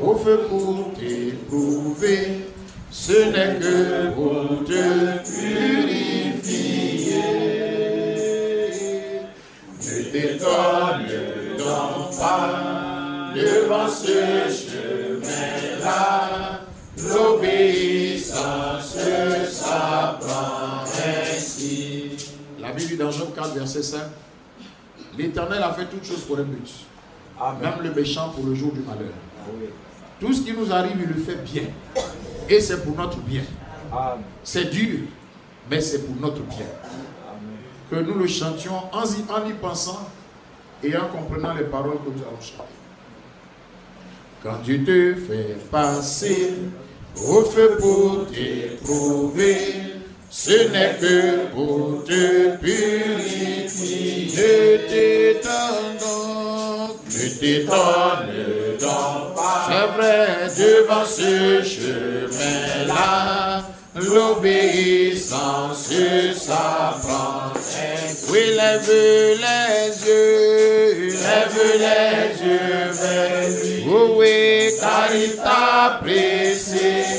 Au feu pour t'éprouver, ce n'est que pour te purifier. Ne t'étonne donc pas devant ce chemin-là, l'obéissance s'apprend ainsi. La Bible dit dans Job 4, verset 5, L'Éternel a fait toutes choses pour un but, même le méchant pour le jour du malheur. Tout ce qui nous arrive, il le fait bien. Et c'est pour notre bien. C'est dur, mais c'est pour notre bien. Que nous le chantions en y, en y pensant et en comprenant les paroles que nous allons chanter. Quand Dieu te fait passer au feu pour t'éprouver, ce n'est que pour te purifier. Ne t'étonne donc, ne t'étonne donc pas. C'est vrai, devant ce chemin-là, l'obéissance s'apprend. Oui, lève les yeux, lève les yeux vers lui. Oui, car il t'a précédé.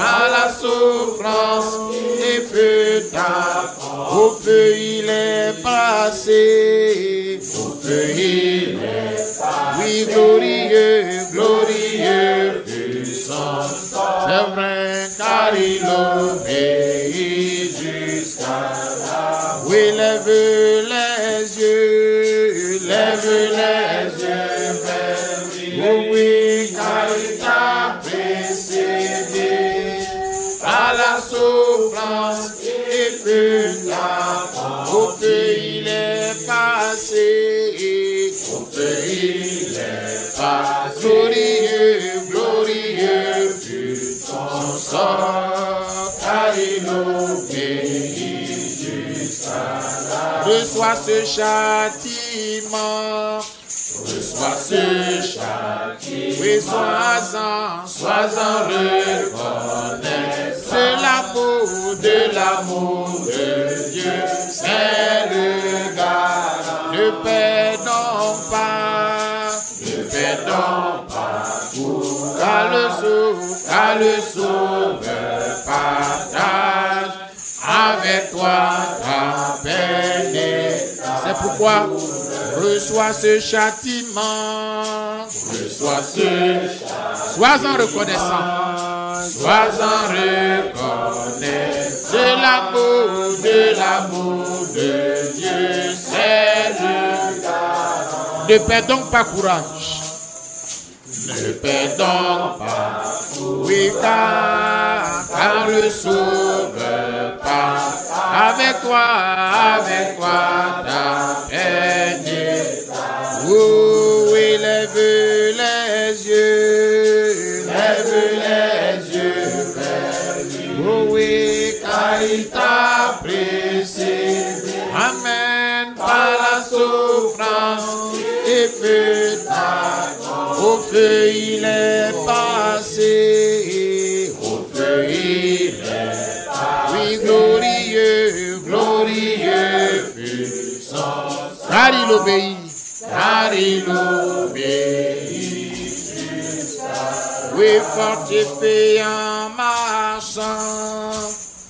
Par la souffrance et feu ta Au feu il est passé. Au feu il est passé. Oui, glorieux, glorieux, puissant. C'est vrai, car il obéit jusqu'à la Oui, Au feu il est passé, au feu il est passé. Glorieux, glorieux fut ton sort, car il Reçois ce châtiment, reçois ce châtiment. Oui, sois-en, sois-en reconnaissant de l'amour, de l'amour de Dieu, car le sauveur, car le sauveur partage avec toi ta peine. C'est pourquoi reçois ce châtiment, reçois ce Sois-en reconnaissant, sois-en reconnaissant de l'amour, de l'amour de Dieu, c'est le. Ne perds donc pas courage, ne perds donc pas oui, car, le sauveur part avec toi, avec toi, ta peine. Oh, oui, lève les yeux, lève les yeux vers lui. Oui, car il t'a précédé. Amen, par la souffrance et feu ta au feu il est passé, au feu il est passé. Oui, glorieux, glorieux, puissant. Car il obéit, car il obéit. Oui, fortifié en marchant,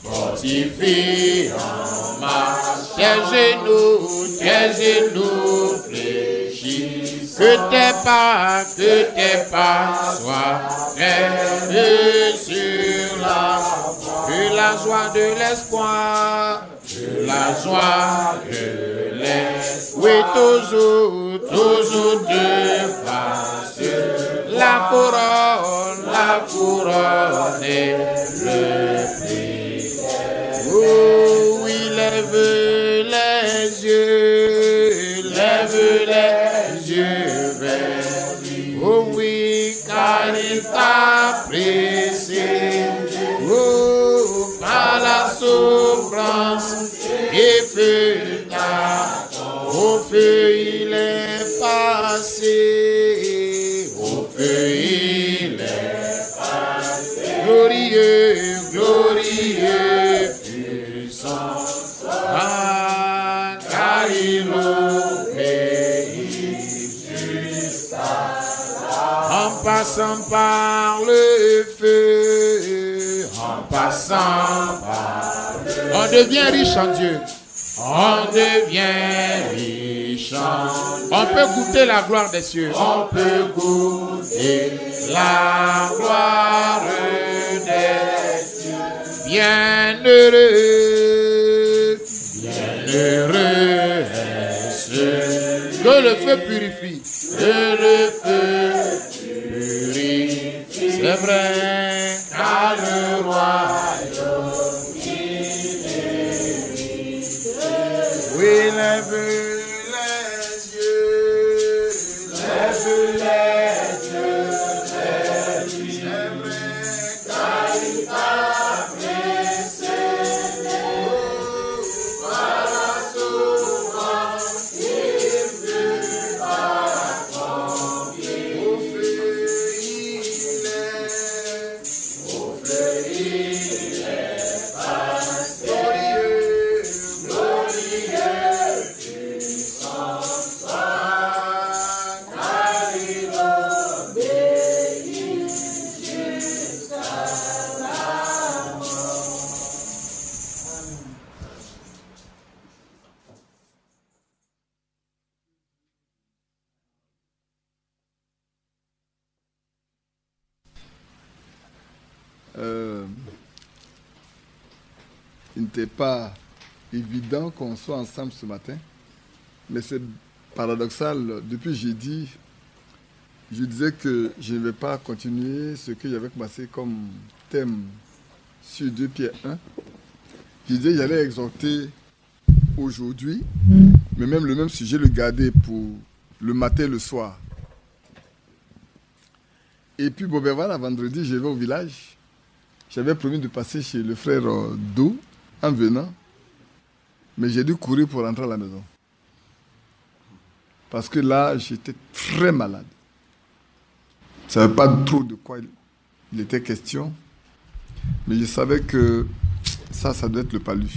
fortifié en marchant. Tes genoux, tes genoux fléchissent. Que tes pas, que tes pas soient prêts sur la que la joie de l'espoir, que la joie de l'espoir, oui, toujours, toujours de face, la couronne, la couronne et le prix. Oh, oui, lève les yeux, feu il est passé. Passant par le feu, en passant par le feu. On devient riche en Dieu. On devient riche en On peut goûter la gloire des cieux. On peut goûter la gloire des cieux. Bien soit ensemble ce matin, mais c'est paradoxal. Depuis jeudi, je disais que je ne vais pas continuer ce que j'avais commencé comme thème sur 2 Pierre 1. Je disais j'allais exhorter aujourd'hui, mais même le même sujet, le garder pour le matin le soir. Et puis, bon, ben voilà, vendredi, je vais au village. J'avais promis de passer chez le frère Do, en venant, mais j'ai dû courir pour rentrer à la maison. Parce que là, j'étais très malade. Je ne savais pas trop de quoi il était question, mais je savais que ça, ça doit être le palu.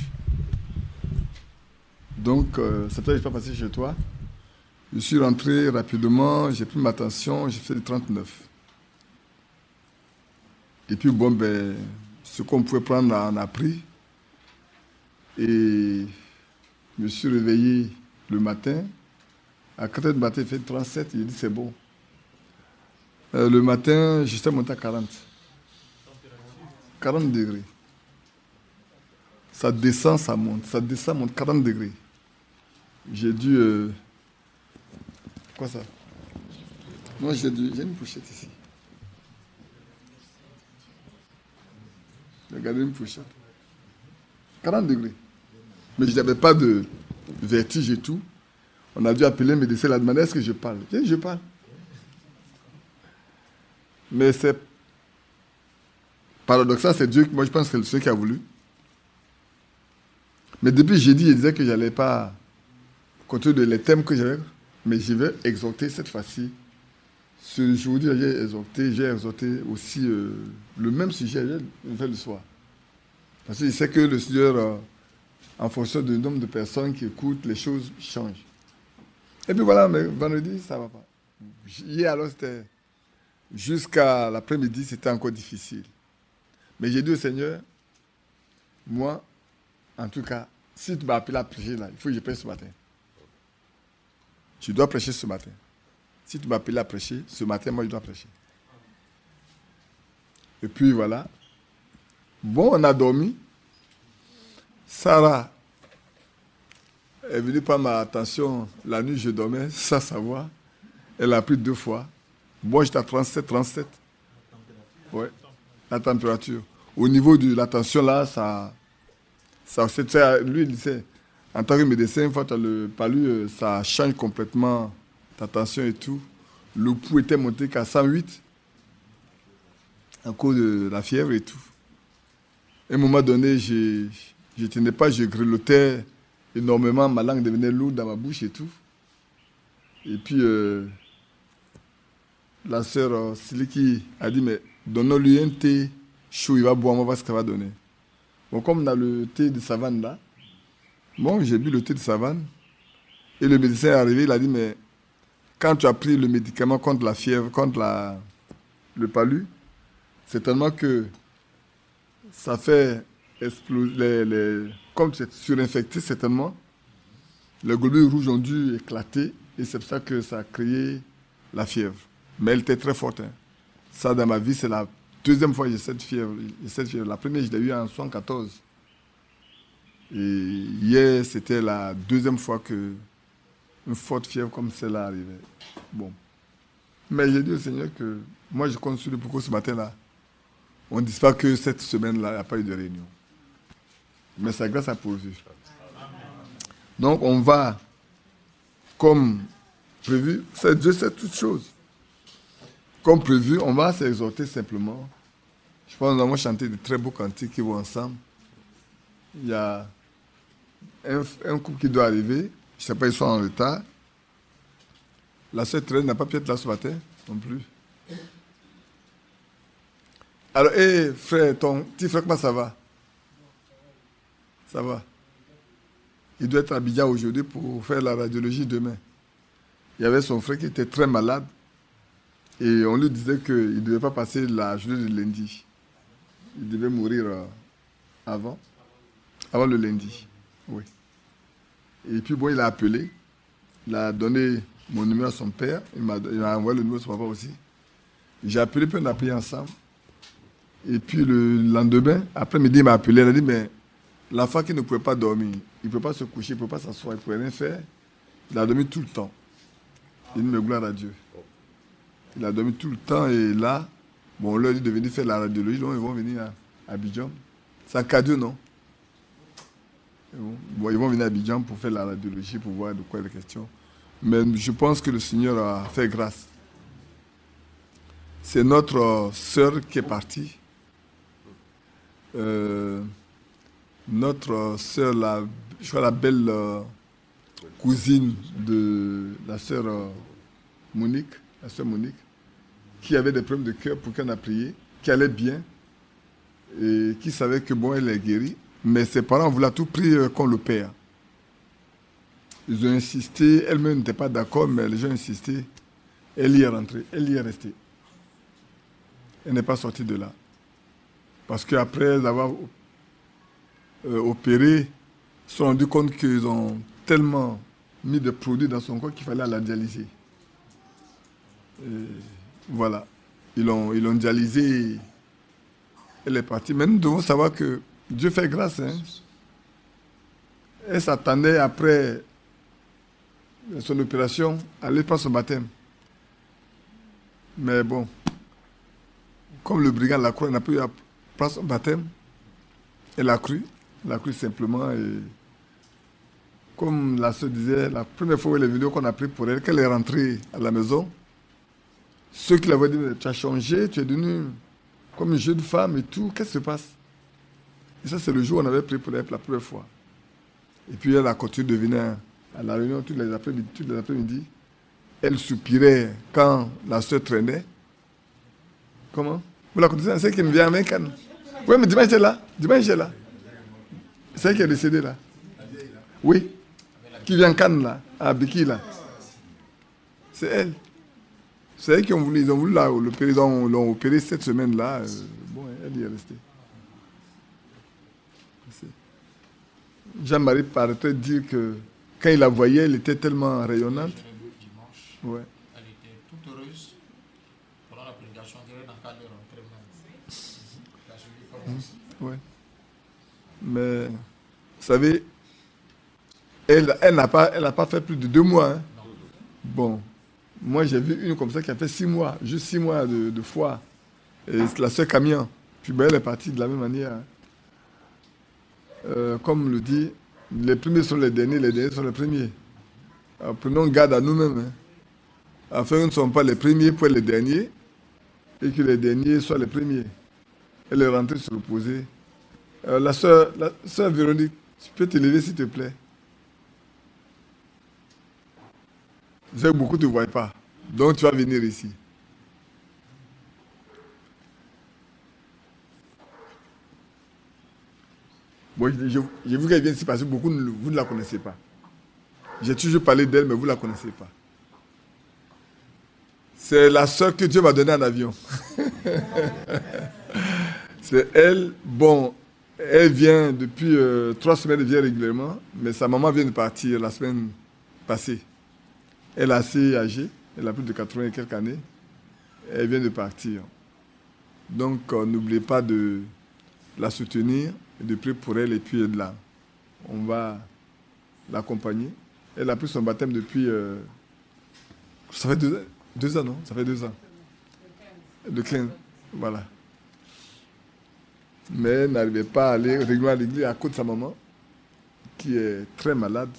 Donc, ça que je pas passé chez toi. Je suis rentré rapidement, j'ai pris ma tension, j'ai fait le 39. Et puis, bon, ben, ce qu'on pouvait prendre, on a pris. Et je me suis réveillé le matin. À 4 h du matin, il fait 37. Il dit c'est bon. Euh, le matin, j'étais monté à 40. 40 degrés. Ça descend, ça monte. Ça descend, monte 40 degrés. J'ai dû. Euh, quoi ça? Non, j'ai dû. J'ai une pochette ici. Regardez une pochette. 40 degrés. Mais je n'avais pas de vertige et tout. On a dû appeler le médecin, la demander est-ce que je parle? Je je parle. Mais c'est paradoxal, c'est Dieu, moi je pense que c'est Dieu qui a voulu. Mais depuis jeudi, il disait que je n'allais pas compter de les thèmes que j'avais, mais je vais exhorter cette fois-ci. Ce jour j'ai exhorté, j'ai exhorté aussi euh, le même sujet, j'ai fait le soir. Parce que je sais que le Seigneur euh, en fonction du nombre de personnes qui écoutent, les choses changent. Et puis voilà, mais vendredi, ça va pas. Hier, alors, c'était. Jusqu'à l'après-midi, c'était encore difficile. Mais j'ai dit au Seigneur, moi, en tout cas, si tu m'as appelé à prêcher là, il faut que je prêche ce matin. Tu dois prêcher ce matin. Si tu m'as appelé à prêcher, ce matin, moi, je dois prêcher. Et puis voilà. Bon, on a dormi. Sarah est venue prendre ma attention la nuit, je dormais sans savoir. Elle a pris deux fois. Moi, j'étais à 37, 37. Ouais, la température. Au niveau de la tension, là, ça. ça lui, il disait, en tant que médecin, une fois que tu as le palu, euh, ça change complètement ta tension et tout. Le pouls était monté qu'à 108 à cause de la fièvre et tout. À un moment donné, je ne tenais pas, je grelottais énormément, ma langue devenait lourde dans ma bouche et tout. Et puis, euh, la sœur euh, Siliki a dit, mais donnons-lui un thé chaud, il va boire, on va voir ce qu'il va donner. Bon, comme on a le thé de savane là, bon, j'ai bu le thé de savane. Et le médecin est arrivé, il a dit, mais quand tu as pris le médicament contre la fièvre, contre le palu, c'est tellement que ça fait exploser, les, comme c'est surinfecté certainement, les globules rouges ont dû éclater et c'est pour ça que ça a créé la fièvre. Mais elle était très forte. Hein. Ça, dans ma vie, c'est la deuxième fois que j'ai cette fièvre. La première, je l'ai eu en 1914. Et hier, c'était la deuxième fois que une forte fièvre comme celle-là arrivait. Bon. Mais j'ai dit au Seigneur que moi, je compte sur pourquoi ce matin-là, on ne dit pas que cette semaine-là, il n'y a pas eu de réunion. Mais sa grâce a pourvu. Donc, on va, comme prévu, c'est Dieu sait toutes choses. Comme prévu, on va s'exhorter simplement. Je pense que nous avons chanté de très beaux cantiques qui vont ensemble. Il y a un, couple qui doit arriver. Je ne sais pas, ils sont en retard. La sœur Thérèse n'a pas pu être là ce matin non plus. Alors, hé, frère, ton petit frère, comment ça va? Ça va. Il doit être à Abidjan aujourd'hui pour faire la radiologie demain. Il y avait son frère qui était très malade. Et on lui disait qu'il ne devait pas passer la journée de lundi. Il devait mourir euh, avant, avant le lundi. Oui. Et puis bon, il a appelé. Il a donné mon numéro à son père. Il m'a envoyé le numéro de son papa aussi. J'ai appelé, puis on a prié ensemble. Et puis le lendemain, après-midi, il m'a appelé. Il a dit, mais l'enfant qui ne pouvait pas dormir, il ne peut pas se coucher, il ne peut pas s'asseoir, il ne pouvait rien faire. Il a dormi tout le temps. Il me gloire à Dieu. Il a dormi tout le temps et là, bon, on leur dit de venir faire la radiologie, donc ils vont venir à Abidjan. C'est un cadeau, non? Bon, Ils vont venir à Abidjan pour faire la radiologie, pour voir de quoi il est question. Mais je pense que le Seigneur a fait grâce. C'est notre sœur qui est partie. Euh, notre sœur, la, je crois la belle euh, cousine de la sœur euh, Monique, la sœur Monique, qui avait des problèmes de cœur pour qu'on a prié, qui allait bien et qui savait que bon, elle est guérie. Mais ses parents voulaient tout prix euh, qu'on le père. Ils ont insisté, elle-même n'était pas d'accord, mais les gens insisté. Elle y est rentrée, elle y est restée. Elle n'est pas sortie de là. Parce qu'après avoir euh, opéré, ils se sont rendus compte qu'ils ont tellement mis de produits dans son corps qu'il fallait la dialyser. voilà. Ils l'ont ils dialysé. Elle est partie. Mais nous devons savoir que Dieu fait grâce. Hein. Elle s'attendait après son opération à aller prendre son baptême. Mais bon, comme le brigand l'a elle n'a pu prendre son baptême. Elle a cru. Elle a cru simplement. Et comme la soeur disait, la première fois où est venue, qu'on a pris pour elle, qu'elle est rentrée à la maison, ceux qui l'avaient dit, tu as changé, tu es devenue comme une jeune femme et tout, qu'est-ce qui se passe? Et ça, c'est le jour où on avait pris pour elle la première fois. Et puis elle a continué de venir à la réunion tous les après-midi. elle soupirait quand la soeur traînait. Comment? Vous la connaissez C'est qui me vient avec. Oui, mais dimanche, elle est là. Dimanche, elle là. C'est elle qui est décédée là. Oui. Qui vient Cannes là, à Biki là. C'est elle. C'est elle qui ont voulu, ils ont voulu là, l'ont opéré cette semaine-là. Euh, bon, elle y est restée. Jean-Marie paraîtrait dire que quand il la voyait, elle était tellement rayonnante. Elle était toute heureuse. Pendant la prédication, elle dans le cadre Ouais. Mais, vous savez, elle, elle n'a pas, pas fait plus de deux mois. Hein. Bon, moi, j'ai vu une comme ça qui a fait six mois, juste six mois de, de. Et c'est la sœur Camion. Puis ben, elle est partie de la même manière. Euh, comme le dit, les premiers sont les derniers, les derniers sont les premiers. Prenons garde à nous-mêmes. Hein. Afin que nous ne soyons pas les premiers pour les derniers et que les derniers soient les premiers. Elle est rentrée se reposer. Euh, la sœur la Véronique, tu peux te lever s'il te plaît? Je sais que beaucoup ne te voient pas. Donc tu vas venir ici. Bon, j'ai vu qu'elle vient ici parce que beaucoup, vous ne la connaissez pas. J'ai toujours parlé d'elle, mais vous ne la connaissez pas. C'est la soeur que Dieu m'a donnée en avion. c'est elle, bon, elle vient depuis euh, trois semaines, elle vient régulièrement, mais sa maman vient de partir la semaine passée. Elle est assez âgée, elle a plus de 80 et quelques années. Elle vient de partir. Donc, euh, n'oubliez pas de la soutenir, de prier pour elle et puis de là. On va l'accompagner. Elle a pris son baptême depuis. Euh, ça fait deux, ans, non? Ça fait deux ans. Le 15. Voilà. Mais n'arrivait pas à aller régulièrement à l'église à cause de sa maman, qui est très malade.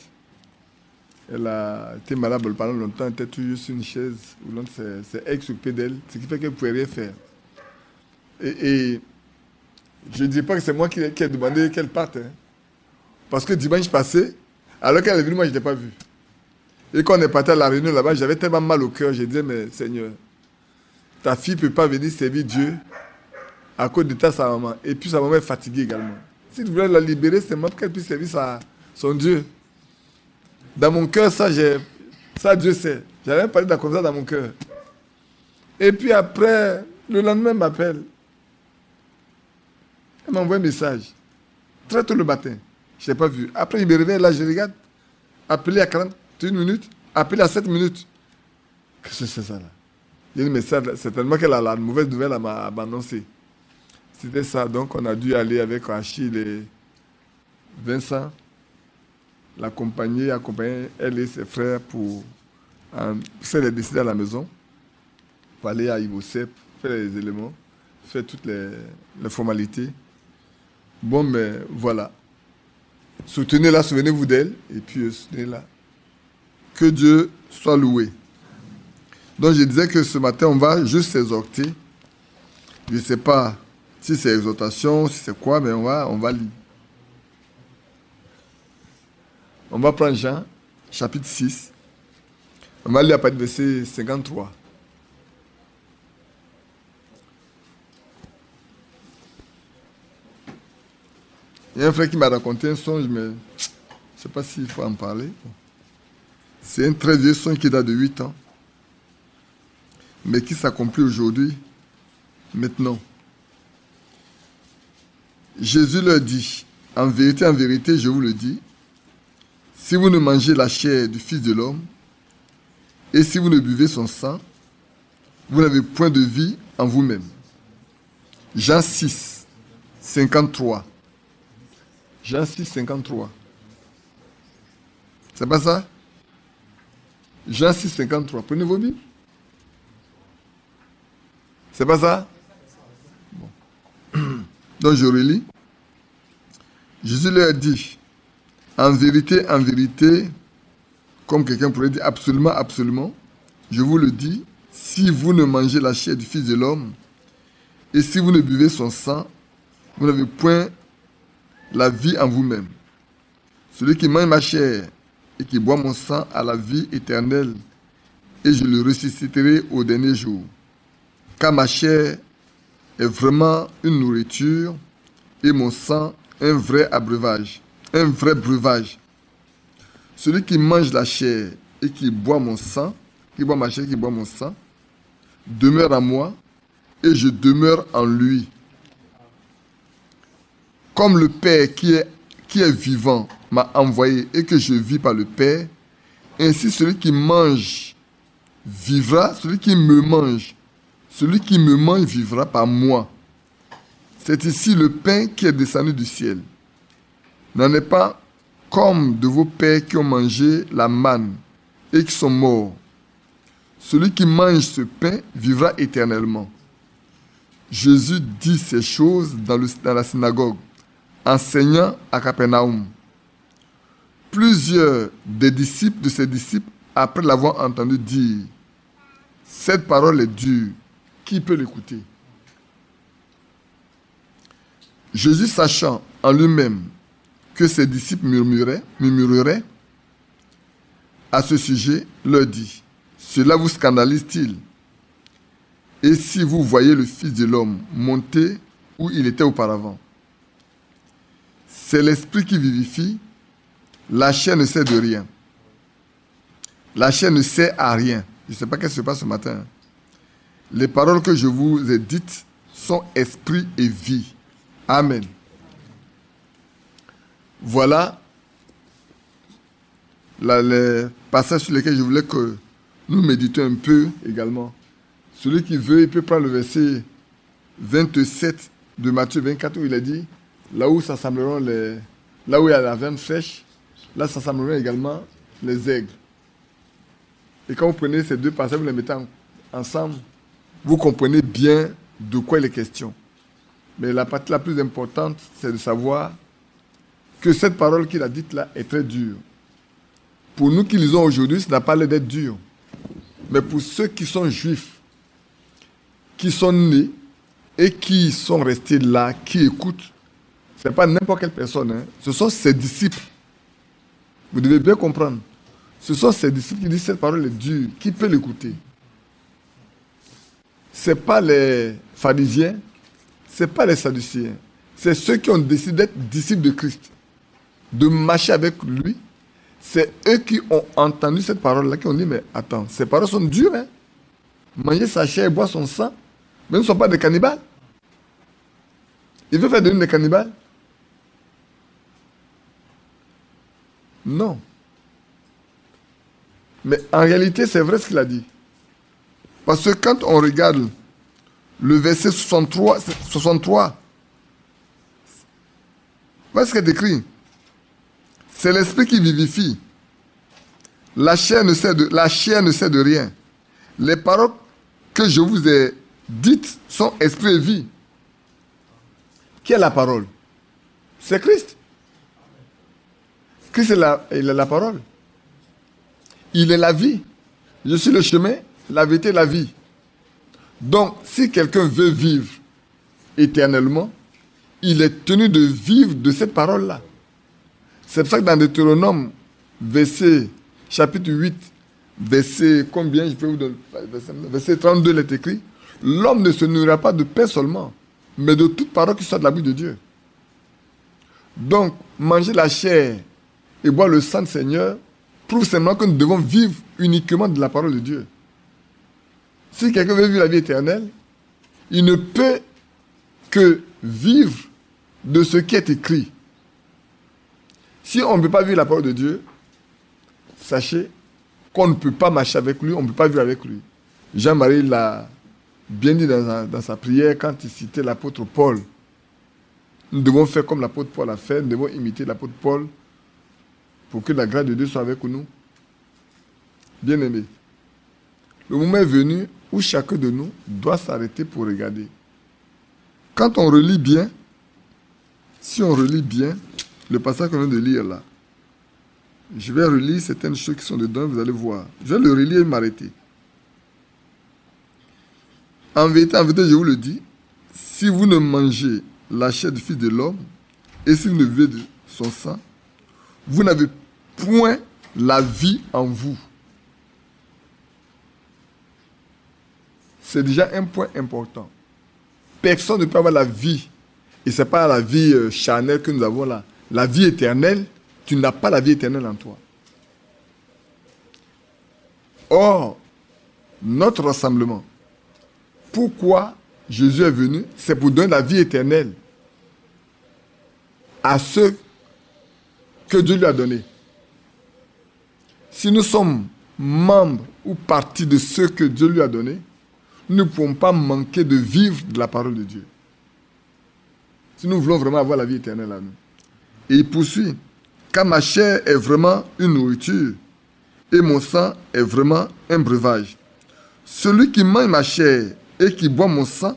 Elle a été malade pendant longtemps, elle était toujours sur une chaise, c'est elle qui s'occupait d'elle, ce qui fait qu'elle ne pouvait rien faire. Et, je ne dis pas que c'est moi qui, ai demandé qu'elle parte. Hein. Parce que dimanche passé, alors qu'elle est venue, moi, je ne l'ai pas vue. Et quand on est parti à la réunion là-bas, j'avais tellement mal au cœur. J'ai dit, mais Seigneur, ta fille ne peut pas venir servir Dieu à cause de ta sa maman. Et puis sa maman est fatiguée également. Si tu voulais la libérer, c'est moi qu'elle puisse servir son Dieu. Dans mon cœur, ça, ça Dieu sait. J'avais parlé de comme ça dans mon cœur. Et puis après, le lendemain, elle m'appelle. Elle m'envoie un message. Très tôt le matin. Je n'ai pas vu. Après, il me réveille, là, je regarde. Appelé à 41 minutes, appelé à 7 minutes. Qu'est-ce que c'est ça, là? A une message, certainement qu'elle a la mauvaise nouvelle à m'annoncer. C'était ça. Donc, on a dû aller avec Achille et Vincent, l'accompagner, accompagner elle et ses frères pour faire les décider à la maison, pour aller à Ivocep, faire les éléments, faire toutes les, formalités. Bon, mais voilà. Soutenez-la, souvenez-vous d'elle, et puis soutenez-la. Que Dieu soit loué. Donc je disais que ce matin, on va juste s'exhorter. Je ne sais pas si c'est exhortation, si c'est quoi, mais on va, on va lire. On va prendre Jean, chapitre 6. On va lire à partir du verset 53. Il y a un frère qui m'a raconté un songe, mais je ne sais pas s'il faut en parler. C'est un très vieux songe qui date de 8 ans, mais qui s'accomplit aujourd'hui, maintenant. Jésus leur dit, en vérité, en vérité, je vous le dis, si vous ne mangez la chair du Fils de l'homme, et si vous ne buvez son sang, vous n'avez point de vie en vous-même. Jean 6, 53. Jean 6, 53. C'est pas ça? Jean 6, 53. Prenez vos Bibles. C'est pas ça? Bon. Donc je relis. Jésus leur dit, en vérité, en vérité, comme quelqu'un pourrait dire absolument, absolument, je vous le dis, si vous ne mangez la chair du Fils de l'homme, et si vous ne buvez son sang, vous n'avez point la vie en vous-même. Celui qui mange ma chair et qui boit mon sang a la vie éternelle, et je le ressusciterai au dernier jour. Car ma chair est vraiment une nourriture et mon sang un vrai abreuvage, un vrai breuvage. Celui qui mange la chair et qui boit mon sang, qui boit ma chair, qui boit mon sang, demeure en moi et je demeure en lui. Comme le Père qui est, qui est vivant m'a envoyé et que je vis par le Père, ainsi celui qui mange vivra, celui qui me mange, celui qui me mange vivra par moi. C'est ici le pain qui est descendu du ciel. N'en est pas comme de vos pères qui ont mangé la manne et qui sont morts. Celui qui mange ce pain vivra éternellement. Jésus dit ces choses dans, la synagogue enseignant à Capernaum. Plusieurs des disciples de ses disciples, après l'avoir entendu dire, cette parole est dure, qui peut l'écouter? Jésus, sachant en lui-même que ses disciples murmuraient, murmureraient à ce sujet, leur dit, cela vous scandalise-t-il? Et si vous voyez le Fils de l'homme monter où il était auparavant? C'est l'esprit qui vivifie. La chair ne sait de rien. La chair ne sait à rien. Je ne sais pas ce qui se passe ce matin. Les paroles que je vous ai dites sont esprit et vie. Amen. Voilà les passages sur lesquels je voulais que nous méditions un peu également. Celui qui veut, il peut prendre le verset 27 de Matthieu 24 où il a dit, là où s'assembleront les, là où il y a la veine fraîche, là s'assembleront également les aigles. Et quand vous prenez ces deux passages, vous les mettez ensemble, vous comprenez bien de quoi il est question. Mais la partie la plus importante, c'est de savoir que cette parole qu'il a dite là est très dure. Pour nous qui lisons aujourd'hui, ça n'a pas l'air d'être dur. Mais pour ceux qui sont juifs, qui sont nés et qui sont restés là, qui écoutent, ce n'est pas n'importe quelle personne, hein. ce sont ses disciples. Vous devez bien comprendre. Ce sont ses disciples qui disent cette parole est dure. Qui peut l'écouter Ce n'est pas les pharisiens, ce n'est pas les sadduciens. C'est ceux qui ont décidé d'être disciples de Christ, de marcher avec lui. C'est eux qui ont entendu cette parole-là, qui ont dit, mais attends, ces paroles sont dures. Hein? Manger sa chair et boire son sang, mais ils ne sont pas des cannibales. Il veut faire de nous des cannibales Non. Mais en réalité, c'est vrai ce qu'il a dit. Parce que quand on regarde le verset 63, 63 voici ce qu'il est écrit. C'est l'esprit qui vivifie. La chair, ne sait de, rien. Les paroles que je vous ai dites sont esprit et vie. Qui est la parole? C'est Christ. Christ est il est la parole. Il est la vie. Je suis le chemin, la vérité, la vie. Donc, si quelqu'un veut vivre éternellement, il est tenu de vivre de cette parole-là. C'est pour ça que dans Deutéronome, verset, chapitre 8, verset combien, je peux vous donner, verset 32, il est écrit, l'homme ne se nourrira pas de pain seulement, mais de toute parole qui soit de la bouche de Dieu. Donc, manger la chair et boire le sang du Seigneur, prouve simplement que nous devons vivre uniquement de la parole de Dieu. Si quelqu'un veut vivre la vie éternelle, il ne peut que vivre de ce qui est écrit. Si on ne peut pas vivre la parole de Dieu, sachez qu'on ne peut pas marcher avec lui, on ne peut pas vivre avec lui. Jean-Marie l'a bien dit dans dans sa, prière quand il citait l'apôtre Paul. Nous devons faire comme l'apôtre Paul a fait, nous devons imiter l'apôtre Paul pour que la grâce de Dieu soit avec nous. Bien-aimés, le moment est venu chacun de nous doit s'arrêter pour regarder. Quand on relit bien, si on relit bien le passage qu'on vient de lire là, je vais relire certaines choses qui sont dedans, vous allez voir. Je vais le relire et m'arrêter. En vérité, en vérité, je vous le dis, si vous ne mangez la chair du Fils de l'homme et si vous ne buvez de son sang, vous n'avez point la vie en vous. C'est déjà un point important. Personne ne peut avoir la vie. Et ce n'est pas la vie euh, charnelle que nous avons là. La vie éternelle, tu n'as pas la vie éternelle en toi. Or, notre rassemblement, pourquoi Jésus est venu C'est pour donner la vie éternelle à ceux que Dieu lui a donnés si nous sommes membres ou partie de ce que Dieu lui a donné, nous ne pouvons pas manquer de vivre de la parole de Dieu. Si nous voulons vraiment avoir la vie éternelle à nous. Et il poursuit, car ma chair est vraiment une nourriture et mon sang est vraiment un breuvage. Celui qui mange ma chair et qui boit mon sang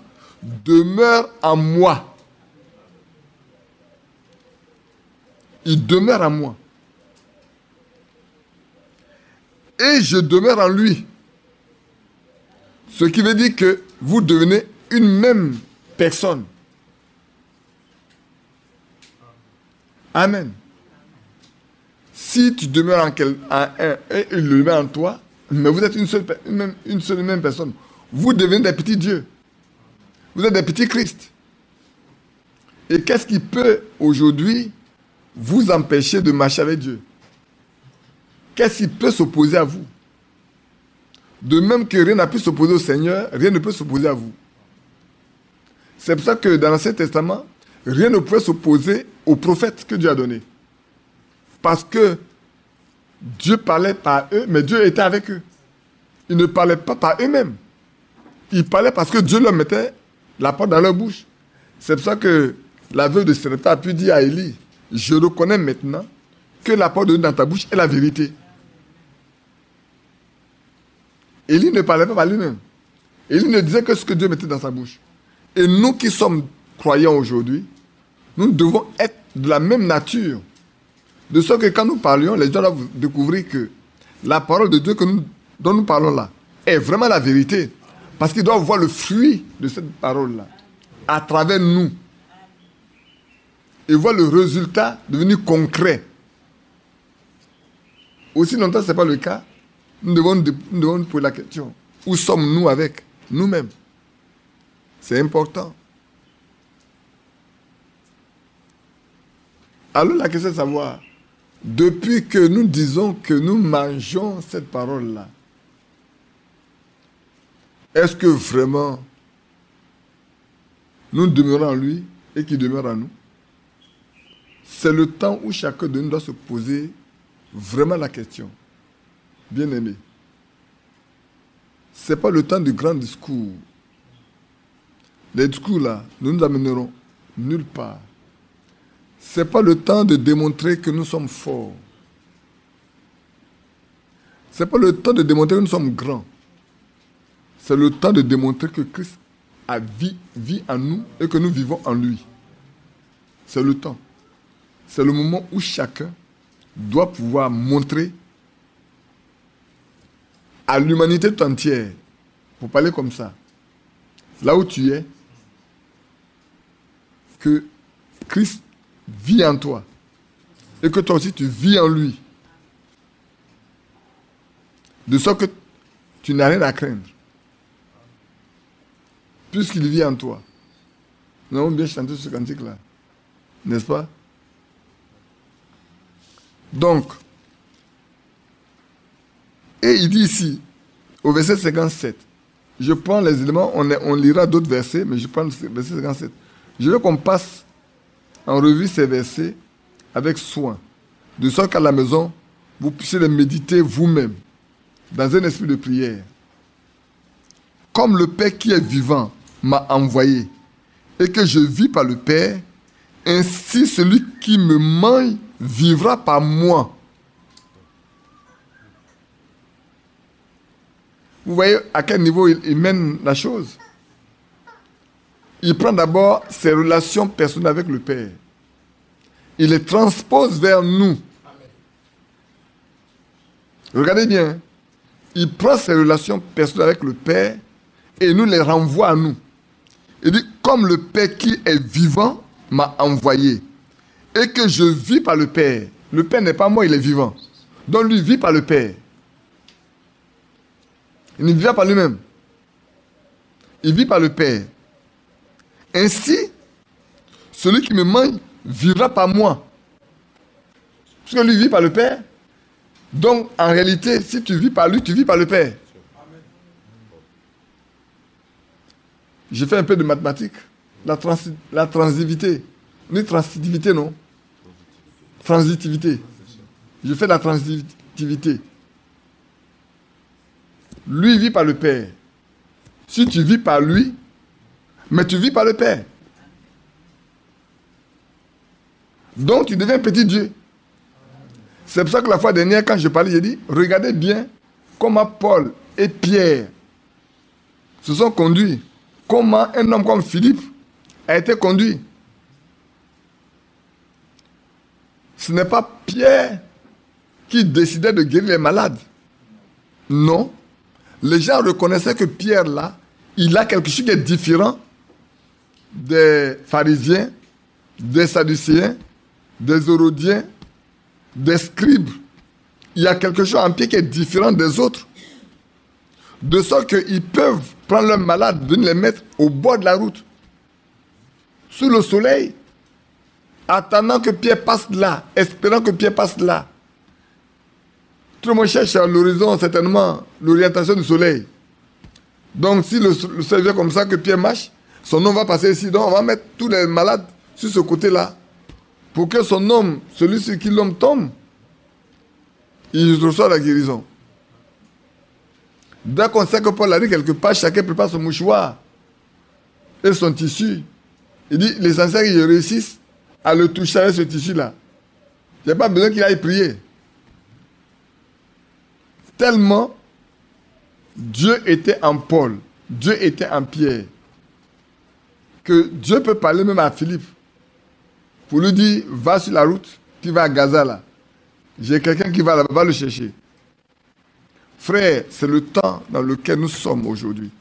demeure en moi. Il demeure en moi et je demeure en lui. Ce qui veut dire que vous devenez une même personne. Amen. Si tu demeures en, un et il le met en toi, mais vous êtes une seule, une même, seule même personne, vous devenez des petits dieux. Vous êtes des petits Christ. Et qu'est-ce qui peut aujourd'hui vous empêcher de marcher avec Dieu? Qu'est-ce qui peut s'opposer à vous? De même que rien n'a pu s'opposer au Seigneur, rien ne peut s'opposer à vous. C'est pour ça que dans l'Ancien Testament, rien ne pouvait s'opposer aux prophètes que Dieu a donnés. Parce que Dieu parlait par eux, mais Dieu était avec eux. Ils ne parlaient pas par eux-mêmes. Ils parlaient parce que Dieu leur mettait la porte dans leur bouche. C'est pour ça que la veuve de Sarepta a pu dire à Élie, je reconnais maintenant que la porte de Dieu dans ta bouche est la vérité. Élie ne parlait pas par lui-même. Élie ne disait que ce que Dieu mettait dans sa bouche. Et nous qui sommes croyants aujourd'hui, nous devons être de la même nature. De sorte que quand nous parlions, les gens doivent découvrir que la parole de Dieu que nous, dont nous parlons là est vraiment la vérité. Parce qu'ils doivent voir le fruit de cette parole-là à travers nous. Et voir le résultat devenir concret. Aussi longtemps ce n'est pas le cas, nous devons, nous devons poser la question. Où sommes-nous avec nous-mêmes? C'est important. Alors la question est de savoir, depuis que nous disons que nous mangeons cette parole-là, est-ce que vraiment nous demeurons en lui et qu'il demeure en nous? C'est le temps où chacun de nous doit se poser vraiment la question. Bien-aimé, ce n'est pas le temps du grand discours. Les discours là, nous nous amènerons nulle part. Ce n'est pas le temps de démontrer que nous sommes forts. Ce n'est pas le temps de démontrer que nous sommes grands. C'est le temps de démontrer que Christ a vie, vit en nous et que nous vivons en lui. C'est le temps. C'est le moment où chacun doit pouvoir montrer à l'humanité tout entière, pour parler comme ça, là où tu es, que Christ vit en toi et que toi aussi tu vis en lui. De sorte que tu n'as rien à craindre. Puisqu'il vit en toi. Nous avons bien chanté ce cantique-là. N'est-ce pas? Donc, et il dit ici, au verset 57, je prends les éléments, on, lira d'autres versets, mais je prends le verset 57. Je veux qu'on passe en revue ces versets avec soin, de sorte qu'à la maison, vous puissiez les méditer vous-même, dans un esprit de prière. Comme le Père qui est vivant m'a envoyé, et que je vis par le Père, ainsi celui qui me mange vivra par moi. Vous voyez à quel niveau il, mène la chose Il prend d'abord ses relations personnelles avec le Père. Il les transpose vers nous. Regardez bien. Il prend ses relations personnelles avec le Père et nous les renvoie à nous. Il dit, comme le Père qui est vivant m'a envoyé et que je vis par le Père. Le Père n'est pas moi, il est vivant. Donc lui vit par le Père. Il ne vit pas lui-même. Il vit par le Père. Ainsi, celui qui me mange vivra par moi. Parce que lui vit par le Père. Donc, en réalité, si tu vis par lui, tu vis par le Père. J'ai fait un peu de mathématiques. La, la transitivité. Transitivité, non Transitivité. Je fais la transitivité. Lui vit par le Père. Si tu vis par lui, mais tu vis par le Père. Donc tu deviens petit Dieu. C'est pour ça que la fois dernière, quand je parlais, j'ai dit, regardez bien comment Paul et Pierre se sont conduits. Comment un homme comme Philippe a été conduit. Ce n'est pas Pierre qui décidait de guérir les malades. Non les gens reconnaissaient que Pierre, là, il a quelque chose qui est différent des pharisiens, des sadducéens, des hérodiens, des scribes. Il y a quelque chose en Pierre qui est différent des autres. De sorte qu'ils peuvent prendre leurs malades, venir les mettre au bord de la route, sous le soleil, attendant que Pierre passe là, espérant que Pierre passe là. Tout le monde cherche à l'horizon, certainement, l'orientation du soleil. Donc, si le, soleil vient comme ça, que Pierre marche, son nom va passer ici. Donc, on va mettre tous les malades sur ce côté-là. Pour que son homme, celui sur qui l'homme tombe, il reçoit la guérison. Dès qu'on sait que Paul a dit quelque part, chacun prépare son mouchoir et son tissu. Il dit, les anciens ils réussissent à le toucher avec ce tissu-là. Il n'y a pas besoin qu'il aille prier. Tellement Dieu était en Paul, Dieu était en Pierre, que Dieu peut parler même à Philippe pour lui dire, va sur la route, tu vas à Gaza là. J'ai quelqu'un qui va là-bas, va le chercher. Frère, c'est le temps dans lequel nous sommes aujourd'hui.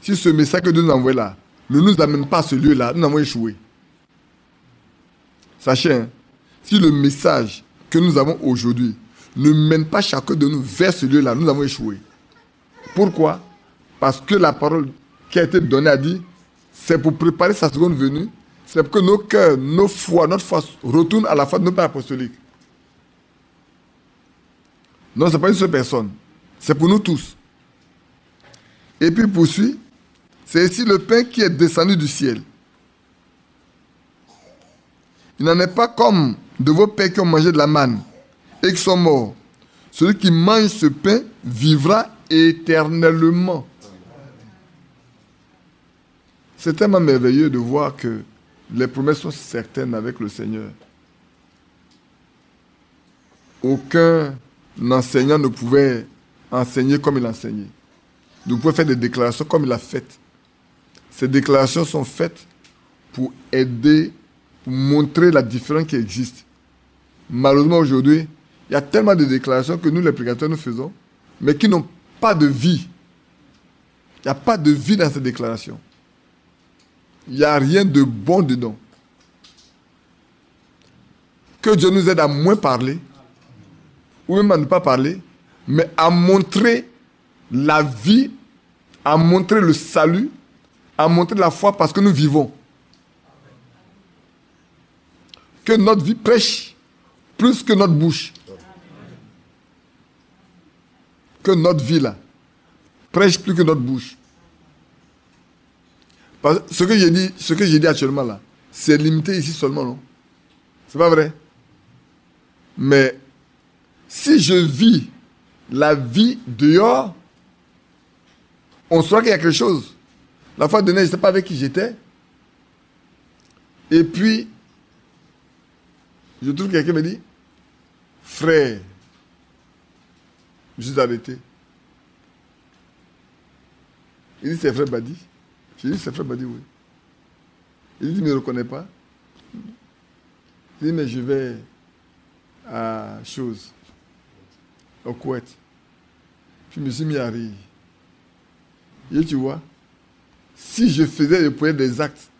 Si ce message que Dieu nous envoie là ne nous amène pas à ce lieu-là, nous avons échoué. Sachez, hein, si le message que nous avons aujourd'hui ne mène pas chacun de nous vers ce lieu-là, nous avons échoué. Pourquoi? Parce que la parole qui a été donnée a dit, c'est pour préparer sa seconde venue, c'est pour que nos cœurs, nos foi, notre foi retournent à la foi de nos pères apostoliques. Non, ce n'est pas une seule personne. C'est pour nous tous. Et puis poursuit, c'est ici le pain qui est descendu du ciel. Il n'en est pas comme de vos pères qui ont mangé de la manne et qui sont morts. Celui qui mange ce pain vivra éternellement. C'est tellement merveilleux de voir que les promesses sont certaines avec le Seigneur. Aucun enseignant ne pouvait enseigner comme il enseignait. Nous pouvons faire des déclarations comme il a fait. Ces déclarations sont faites pour aider, pour montrer la différence qui existe. Malheureusement, aujourd'hui, il y a tellement de déclarations que nous, les prédicateurs, nous faisons, mais qui n'ont pas de vie. Il n'y a pas de vie dans ces déclarations. Il n'y a rien de bon dedans. Que Dieu nous aide à moins parler, ou même à ne pas parler, mais à montrer la vie, à montrer le salut, à montrer la foi parce que nous vivons. Que notre vie prêche plus que notre bouche. Que notre vie là prêche plus que notre bouche. ce que j'ai dit, ce que j'ai dit actuellement là, c'est limité ici seulement, non? C'est pas vrai? Mais si je vis la vie dehors, on saura qu'il y a quelque chose. La fois dernière, je ne sais pas avec qui j'étais. Et puis, je trouve que quelqu'un me dit, frère, je suis arrêté. Il dit, c'est frère Badi. J'ai dit, c'est frère Badi, oui. Il dit, il ne me reconnaît pas. Il dit, mais je vais à chose, au Kuwait. Puis je me suis mis à rire. Et tu vois, si je faisais le des actes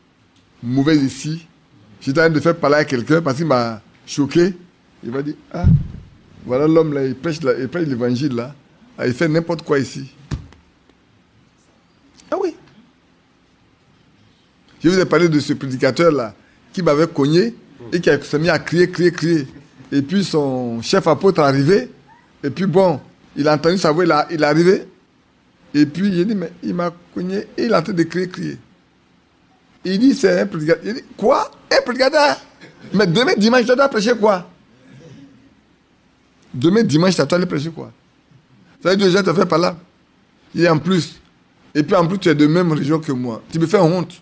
mauvais ici, j'étais en train de faire parler à quelqu'un parce qu'il m'a choqué. Il m'a dit, ah, voilà l'homme là, il prêche l'évangile là. Ah, il fait n'importe quoi ici. Ah oui. Je vous ai parlé de ce prédicateur là qui m'avait cogné et qui s'est mis à crier, crier, crier. Et puis son chef apôtre est arrivé. Et puis bon, il a entendu sa voix, il, est arrivé. Et puis j'ai dit, mais il m'a cogné et il a en train de crier, crier. Il dit, c'est un prédicateur. Il dit, quoi? Un prédicateur? Mais demain dimanche, tu dois prêcher quoi? Demain dimanche, tu dois aller prêcher quoi Ça veut dire que je te fais par là. Et en plus, et puis en plus, tu es de même région que moi. Tu me fais honte.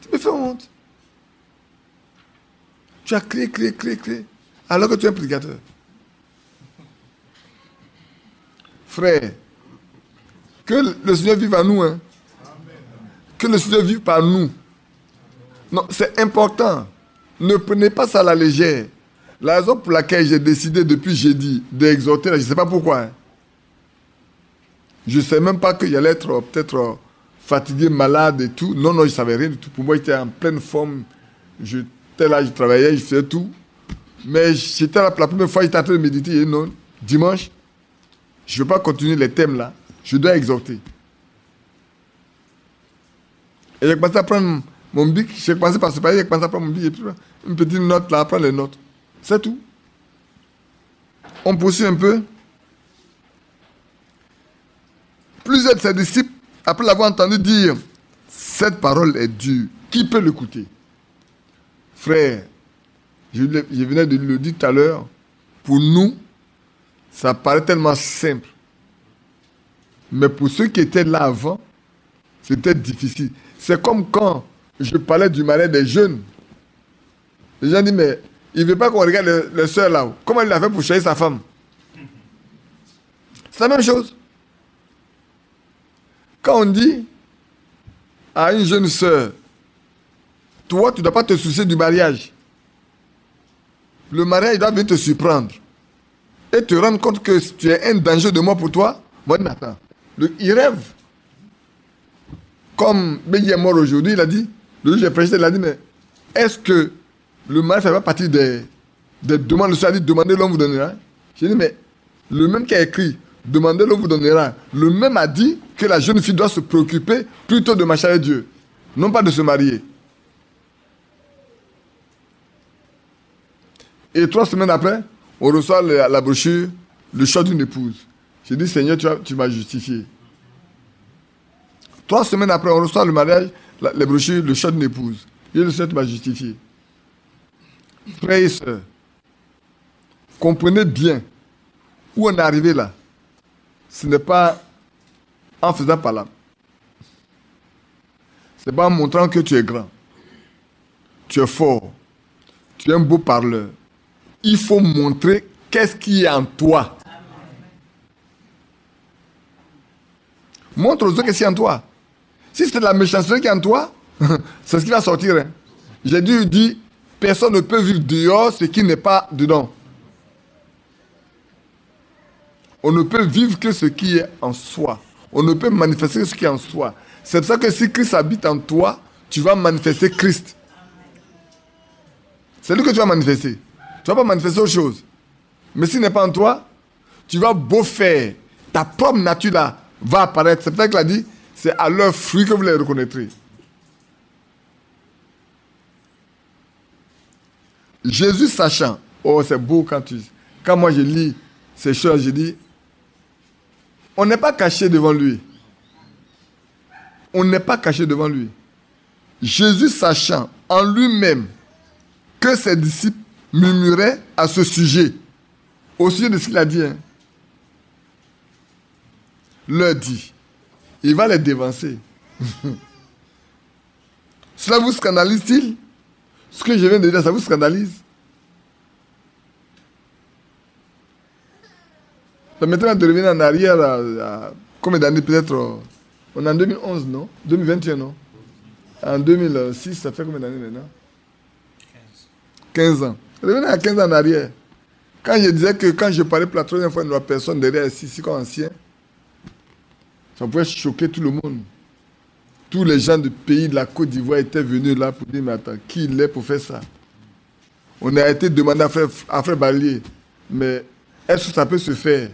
Tu me fais honte. Tu as crié, crié, crié, crié. Alors que tu es un prédicateur. Frère, que le Seigneur vive à nous. Hein. Que le Seigneur vive par nous. Non, c'est important. Ne prenez pas ça à la légère. La raison pour laquelle j'ai décidé depuis jeudi d'exhorter, je ne sais pas pourquoi. Hein. Je ne sais même pas qu'il allait être peut-être fatigué, malade et tout. Non, non, je ne savais rien du tout. Pour moi, j'étais en pleine forme. J'étais là, je travaillais, je faisais tout. Mais la, première fois j'étais en train de méditer. Non, dimanche, je ne veux pas continuer les thèmes là. Je dois exhorter. Et j'ai commencé à prendre mon bic. J'ai commencé par se parler, j'ai commencé à prendre mon bic. Et une petite note là, prendre les notes. C'est tout. On poursuit un peu. Plusieurs de ses disciples, après l'avoir entendu dire, cette parole est dure, qui peut l'écouter? Frère, je, venais de le dire tout à l'heure, pour nous, ça paraît tellement simple. Mais pour ceux qui étaient là avant, c'était difficile. C'est comme quand je parlais du malheur des jeunes. Les gens disent, mais il ne veut pas qu'on regarde le, le là-haut. Comment il a fait pour choisir sa femme? C'est la même chose. Quand on dit à une jeune soeur, toi, tu ne dois pas te soucier du mariage. Le mariage doit venir te surprendre. Et te rendre compte que tu es un danger de mort pour toi. Moi, attends. il rêve. Comme Béli est mort aujourd'hui, il a dit, le juge prêché, il a dit, mais est-ce que le mariage fait pas partie des, des demandes dit, demandez, l'homme vous donnera. J'ai dit, mais le même qui a écrit, demandez, l'homme vous donnera. Le même a dit que la jeune fille doit se préoccuper plutôt de marcher avec Dieu, non pas de se marier. Et trois semaines après, on reçoit la, brochure, le choix d'une épouse. J'ai dit, Seigneur, tu, m'as justifié. Trois semaines après, on reçoit le mariage, la, les brochures, le choix d'une épouse. Et le Seigneur, tu m'as justifié. Frères et sœurs, comprenez bien où on est arrivé là. Ce n'est pas en faisant par là. Ce n'est pas en montrant que tu es grand. Tu es fort. Tu es un beau parleur il faut montrer qu'est-ce qui est en toi. Montre aux autres qu'est-ce qui est en toi. Si c'est la méchanceté qui est en toi, c'est ce qui va sortir. Hein. J'ai dû dire, personne ne peut vivre dehors ce qui n'est pas dedans. On ne peut vivre que ce qui est en soi. On ne peut manifester ce qui est en soi. C'est pour ça que si Christ habite en toi, tu vas manifester Christ. C'est lui que tu vas manifester. Tu vas pas manifester autre chose. Mais s'il n'est pas en toi, tu vas beau faire. Ta propre nature là va apparaître. C'est pour ça qu'il a dit, c'est à leur fruit que vous les reconnaîtrez. Jésus sachant, oh c'est beau quand tu... Quand moi je lis ces choses, je dis, on n'est pas caché devant lui. On n'est pas caché devant lui. Jésus sachant en lui-même que ses disciples murmurait à ce sujet, au sujet de ce qu'il a dit, hein, leur dit, il va les dévancer. Cela vous scandalise-t-il? Ce que je viens de dire, ça vous scandalise Maintenant de revenir en arrière à, combien d'années peut-être On est en 2011, non? 2021, non? En 2006, ça fait combien d'années maintenant? 15 ans. Revenez à 15 ans en arrière. Quand je disais que quand je parlais pour la troisième fois, il n'y aura personne derrière ici, ici comme ancien, ça pouvait choquer tout le monde. Tous les gens du pays de la Côte d'Ivoire étaient venus là pour dire, mais attends, qui il est pour faire ça? On a été demandé à Frère, à Balier, mais est-ce que ça peut se faire?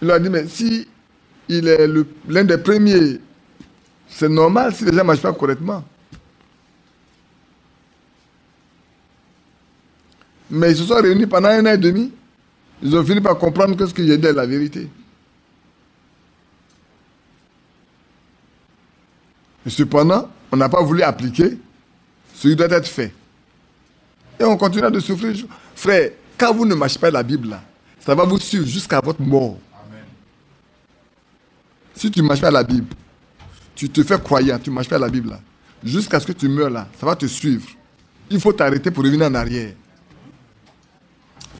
Il a dit, mais si il est l'un des premiers, c'est normal si les gens ne marchent pas correctement. Mais ils se sont réunis pendant un an et demi. Ils ont fini par comprendre que ce que j'ai dit est la vérité. Cependant, on n'a pas voulu appliquer ce qui doit être fait. Et on continue de souffrir. Frère, quand vous ne marchez pas la Bible, ça va vous suivre jusqu'à votre mort. Si tu ne marches pas la Bible, tu te fais croyant, tu ne marches pas la Bible, jusqu'à ce que tu meurs là, ça va te suivre. Il faut t'arrêter pour revenir en arrière.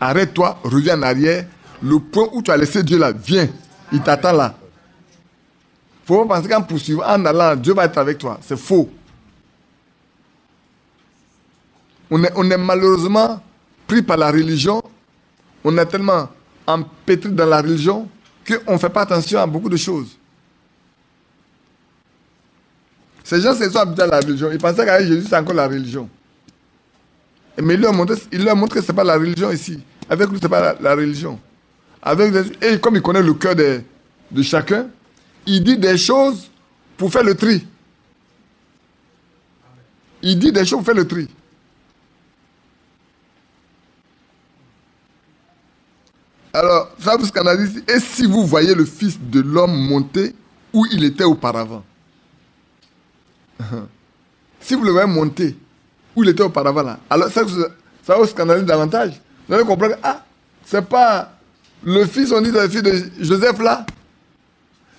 Arrête-toi, reviens en arrière. Le point où tu as laissé Dieu là, viens. Il t'attend là. Faut pas penser qu'en poursuivant, en allant, Dieu va être avec toi. C'est faux. On est, malheureusement pris par la religion. On est tellement empêtré dans la religion qu'on ne fait pas attention à beaucoup de choses. Ces gens se sont habitués à la religion. Ils pensaient qu'avec Jésus, c'est encore la religion. Mais il leur montre, il leur montre que ce n'est pas la religion ici. Avec lui, ce n'est pas la, religion. Avec et comme il connaît le cœur de, de chacun, il dit des choses pour faire le tri. Il dit des choses pour faire le tri. Alors, ça vous scandalise. Et si vous voyez le Fils de l'homme monter où il était auparavant? Si vous le voyez monter où il était auparavant là, alors ça, ça vous scandalise davantage. Vous allez comprendre, ah, c'est pas le fils, on dit le fils de Joseph là.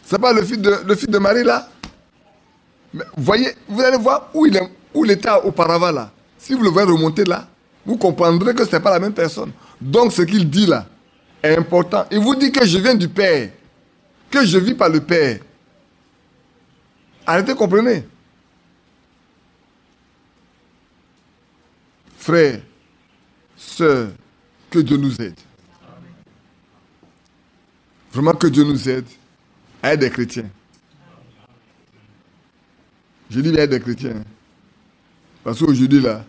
C'est pas le fils de, Marie là? Voyez, vous allez voir où il, est, où auparavant là. Si vous le voyez remonter là, vous comprendrez que ce n'est pas la même personne. Donc ce qu'il dit là est important. Il vous dit que je viens du Père, que je vis par le Père. Arrêtez, comprenez? Frères, sœurs, que Dieu nous aide. Vraiment que Dieu nous aide être des chrétiens. Je dis bien des chrétiens. Parce qu'aujourd'hui, là,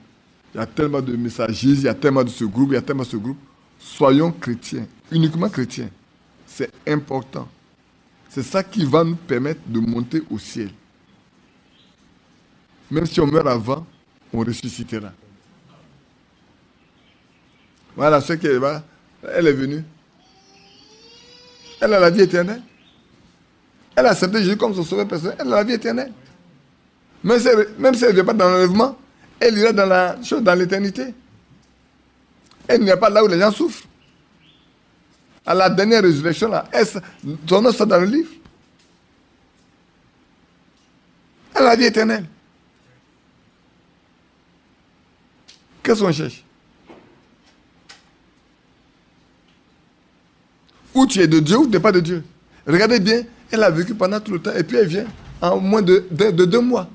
il y a tellement de messages, il y a tellement de ce groupe, il y a tellement de ce groupe. Soyons chrétiens, uniquement chrétiens. C'est important. C'est ça qui va nous permettre de monter au ciel. Même si on meurt avant, on ressuscitera. Voilà, ce qui est là, elle est venue. Elle a la vie éternelle. Elle a accepté Jésus comme son sauveur personnel. Elle a la vie éternelle. Même si elle ne vient pas dans l'enlèvement, elle ira dans la dans l'éternité. Elle n'est pas là où les gens souffrent. À la dernière résurrection, là, son nom sera dans le livre. Elle a la vie éternelle. Qu'est-ce qu'on cherche? Ou tu es de Dieu ou tu n'es pas de Dieu? Regardez bien, elle a vécu pendant tout le temps et puis elle vient en moins de, deux mois.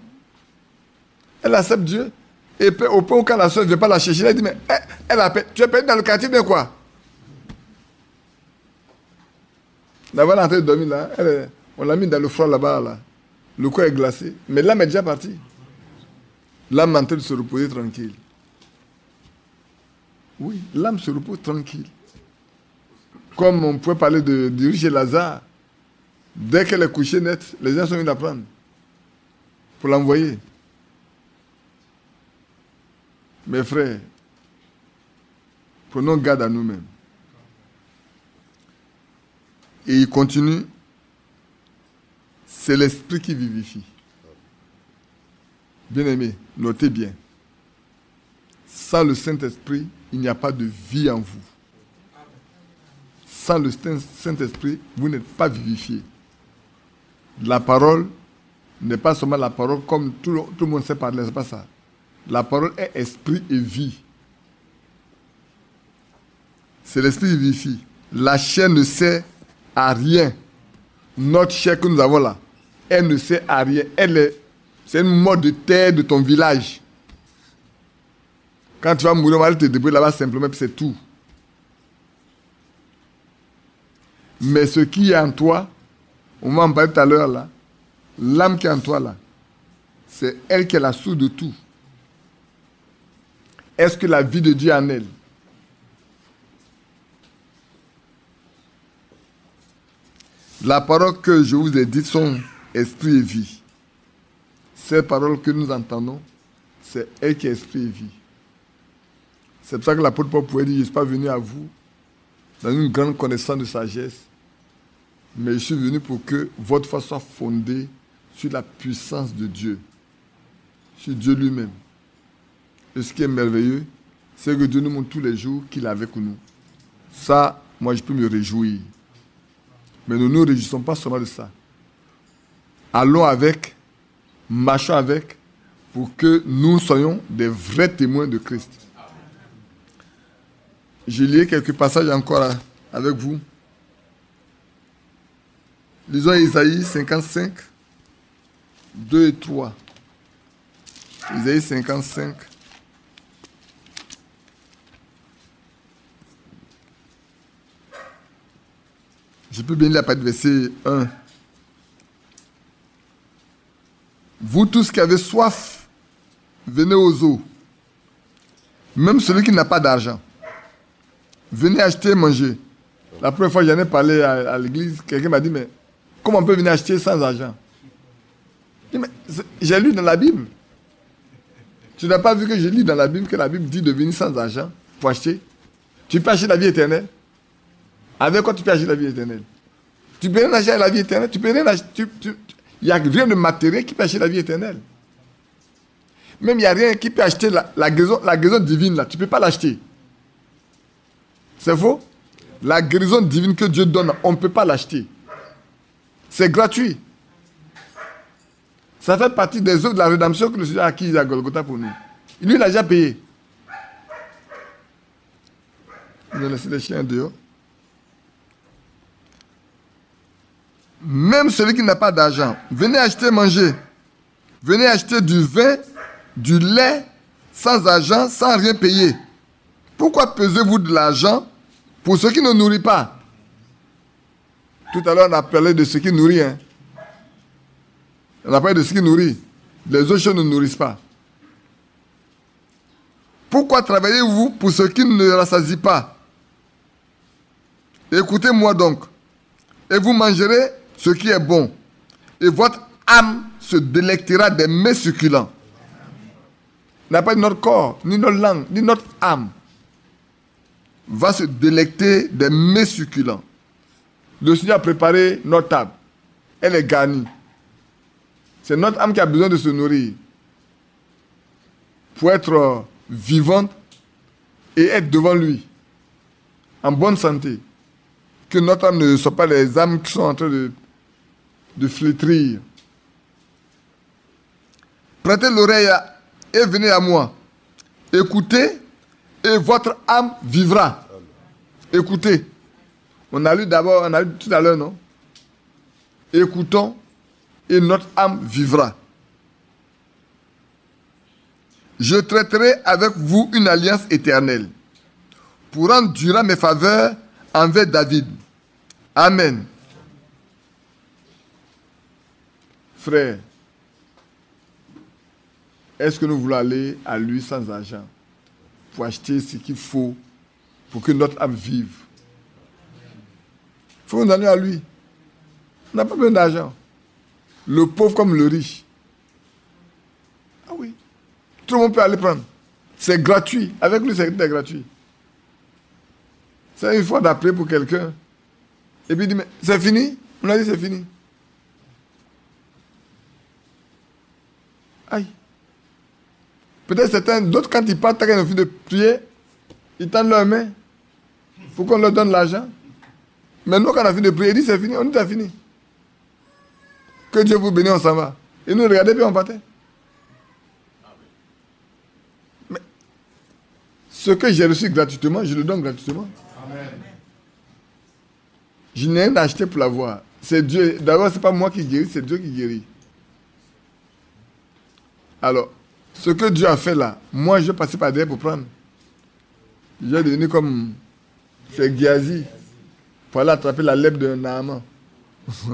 Elle accepte Dieu. Et au point où quand la soeur ne vient pas la chercher, elle dit, mais eh, elle, a, tu es perdu dans le quartier de quoi? D'avoir entrée de dormir là, on l'a mis dans le froid là-bas, là. le corps est glacé. Mais l'âme est déjà partie. L'âme est en train de se reposer tranquille. Oui, l'âme se repose tranquille. Comme on pouvait parler de, de riche Lazare. Dès qu'elle est couchée nette, les gens sont venus la prendre pour l'envoyer. Mes frères, prenons garde à nous-mêmes. Et il continue, c'est l'esprit qui vivifie. Bien aimé, notez bien. Sans le Saint-Esprit, il n'y a pas de vie en vous. Sans le Saint-Esprit, vous n'êtes pas vivifié. La parole n'est pas seulement la parole comme tout le, monde sait parler, c'est pas ça. La parole est esprit et vie. C'est l'esprit qui vivifie. La chair ne sait à rien. Notre chair que nous avons là, elle ne sait à rien. C'est une mode de terre de ton village. Quand tu vas mourir, on va te débrouiller là-bas simplement, puis c'est tout. Mais ce qui est en toi, on va en parler tout à l'heure là, l'âme qui est en toi là, c'est elle qui est la source de tout. Est-ce que la vie de Dieu est en elle? La parole que je vous ai dite sont esprit et vie. Ces paroles que nous entendons, c'est elle qui est esprit et vie. C'est pour ça que l'apôtre Paul pouvait dire, je ne suis pas venu à vous dans une grande connaissance de sagesse, mais je suis venu pour que votre foi soit fondée sur la puissance de Dieu, sur Dieu lui-même. Et ce qui est merveilleux, c'est que Dieu nous montre tous les jours qu'il est avec nous. Ça, moi, je peux me réjouir. Mais nous ne nous réjouissons pas seulement de ça. Allons avec, marchons avec, pour que nous soyons des vrais témoins de Christ. Je lis quelques passages encore avec vous. Lisons Isaïe 55, 2 et 3. Isaïe 55. Je peux bien lire la partie verset 1. Vous tous qui avez soif, venez aux eaux. Même celui qui n'a pas d'argent. Venez acheter et manger. La première fois que j'en ai parlé à l'église, quelqu'un m'a dit, mais Comment on peut venir acheter sans argent J'ai lu dans la Bible. Tu n'as pas vu que j'ai lu dans la Bible que la Bible dit de venir sans argent pour acheter? Tu peux acheter la vie éternelle Avec quoi tu peux acheter la vie éternelle? Tu peux rien acheter la vie éternelle. Tu peux rien acheter. Il n'y a rien de matériel qui peut acheter la vie éternelle. Même il n'y a rien qui peut acheter la, la, guérison, la guérison divine là. Tu ne peux pas l'acheter. C'est faux? La guérison divine que Dieu donne, on ne peut pas l'acheter. C'est gratuit. Ça fait partie des œuvres de la rédemption que le Seigneur a acquis à Golgotha pour nous. Lui, il a déjà payé. Il a laissé les chiens dehors. Même celui qui n'a pas d'argent, venez acheter manger. Venez acheter du vin, du lait, sans argent, sans rien payer. Pourquoi pesez-vous de l'argent pour ceux qui ne nourrissent pas? Tout à l'heure, on a parlé de ce qui nourrit. Hein. On a parlé de ce qui nourrit. Les autres choses ne nourrissent pas. Pourquoi travaillez-vous pour ceux qui ne rassasient pas? Écoutez-moi donc, et vous mangerez ce qui est bon, et votre âme se délectera des mets succulents. N'a pas notre corps, ni notre langue, ni notre âme va se délecter des mets succulents. Le Seigneur a préparé notre table. Elle est garnie. C'est notre âme qui a besoin de se nourrir pour être vivante et être devant lui en bonne santé. Que notre âme ne soit pas les âmes qui sont en train de, de flétrir. Prêtez l'oreille et venez à moi. Écoutez et votre âme vivra. Écoutez. On a lu d'abord, on a lu tout à l'heure, non? Écoutons et notre âme vivra. Je traiterai avec vous une alliance éternelle pour rendre durant mes faveurs envers David. Amen. Frère, est-ce que nous voulons aller à lui sans argent pour acheter ce qu'il faut pour que notre âme vive? Il faut nous aller à lui. On n'a pas besoin d'argent. Le pauvre comme le riche. Ah oui. Tout le monde peut aller prendre. C'est gratuit. Avec lui, c'est gratuit. C'est une fois d'appeler pour quelqu'un. Et puis il dit, mais c'est fini? On a dit c'est fini. Aïe. Peut-être certains, d'autres, quand ils partent, quand ils ont de prier, ils tendent leurs mains pour qu'on leur donne l'argent. Mais nous, quand on a fini de prier, ils disent c'est fini, on dit c'est fini. Que Dieu vous bénisse, on s'en va. Et nous, regardez, puis on partait. Mais ce que j'ai reçu gratuitement, je le donne gratuitement. Amen. Je n'ai rien acheté pour l'avoir. C'est Dieu. D'abord, ce n'est pas moi qui guéris, c'est Dieu qui guérit. Alors, ce que Dieu a fait là, moi je passais par derrière pour prendre. J'ai devenu comme c'est Giazi pour aller attraper la lèvre d'un Naaman.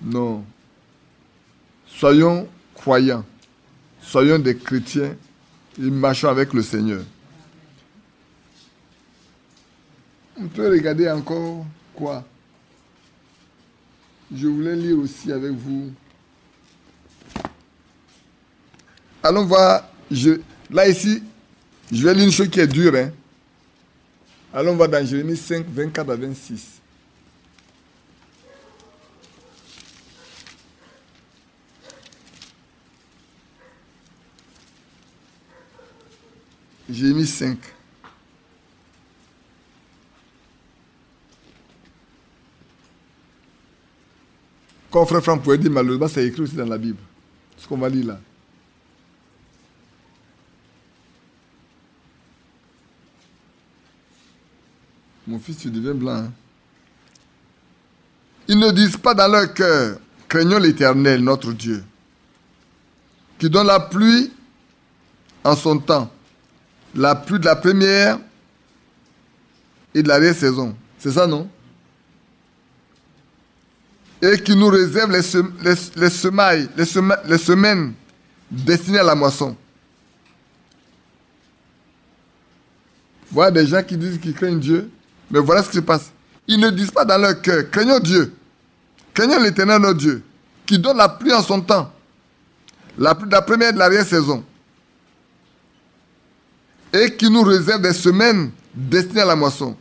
non. Soyons croyants. Soyons des chrétiens et marchons avec le Seigneur. On peut regarder encore quoi? Je voulais lire aussi avec vous Allons voir. Je, là, ici, je vais lire une chose qui est dure. Hein. Allons voir dans Jérémie 5, 24 à 26. Jérémie 5. Comme frère Franck pouvait dire, malheureusement, c'est écrit aussi dans la Bible. Ce qu'on va lire là. Mon fils, tu deviens blanc. Hein. Ils ne disent pas dans leur cœur, craignons l'Éternel, notre Dieu, qui donne la pluie en son temps, la pluie de la première et de la saison. C'est ça, non? Et qui nous réserve les semaines destinées à la moisson. Voilà des gens qui disent qu'ils craignent Dieu, mais voilà ce qui se passe. Ils ne disent pas dans leur cœur, craignons Dieu, craignons l'éternel notre Dieu, qui donne la pluie en son temps, la pluie de la première et de l'arrière-saison, et qui nous réserve des semaines destinées à la moisson.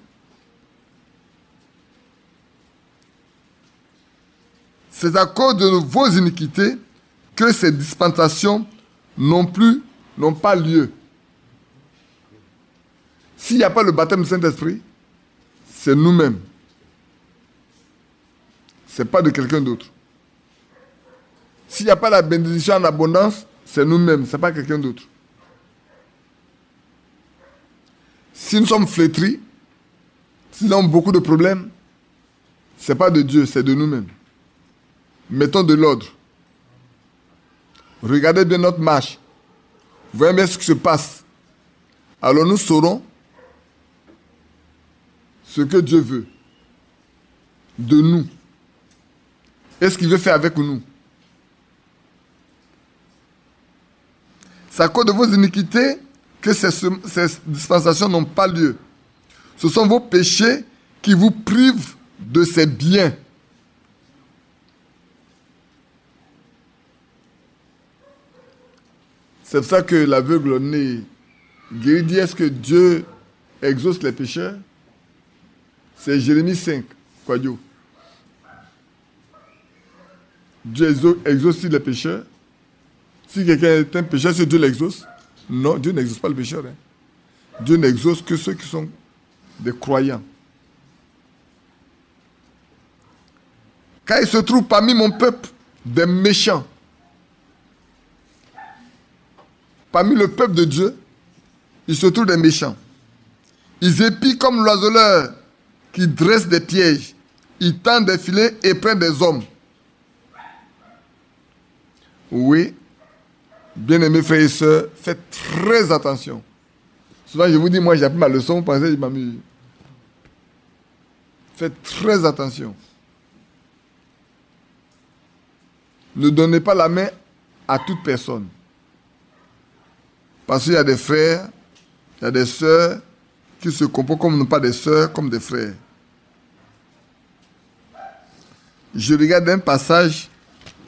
C'est à cause de vos iniquités que ces dispensations n'ont plus, n'ont pas lieu. S'il n'y a pas le baptême du Saint-Esprit, c'est nous-mêmes. Ce n'est pas de quelqu'un d'autre. S'il n'y a pas la bénédiction en abondance, c'est nous-mêmes, ce n'est pas quelqu'un d'autre. Si nous sommes flétris, si nous avons beaucoup de problèmes, ce n'est pas de Dieu, c'est de nous-mêmes. Mettons de l'ordre. Regardez bien notre marche. Voyez bien ce qui se passe. Alors nous saurons ce que Dieu veut de nous. Et ce qu'il veut faire avec nous? C'est à cause de vos iniquités que ces, dispensations n'ont pas lieu. Ce sont vos péchés qui vous privent de ces biens. C'est pour ça que l'aveugle né guéri dit est-ce que Dieu exauce les pécheurs? C'est Jérémie 5, quoi Dieu Dieu exauce les pécheurs Si quelqu'un est un pécheur, que Dieu l'exauce Non, Dieu n'exauce pas le pécheur. Hein. Dieu n'exauce que ceux qui sont des croyants. Car il se trouve parmi mon peuple des méchants. Parmi le peuple de Dieu, il se trouve des méchants. Ils épient comme l'oiseleur qui dresse des pièges. Ils tendent des filets et prennent des hommes. Oui, bien-aimés frères et sœurs, faites très attention. Souvent, je vous dis, moi, j'ai appris ma leçon, vous pensez je m'amuse. Faites très attention. Ne donnez pas la main à toute personne. Parce qu'il y a des frères, il y a des sœurs qui se comportent comme non pas des sœurs, comme des frères. Je regarde un passage,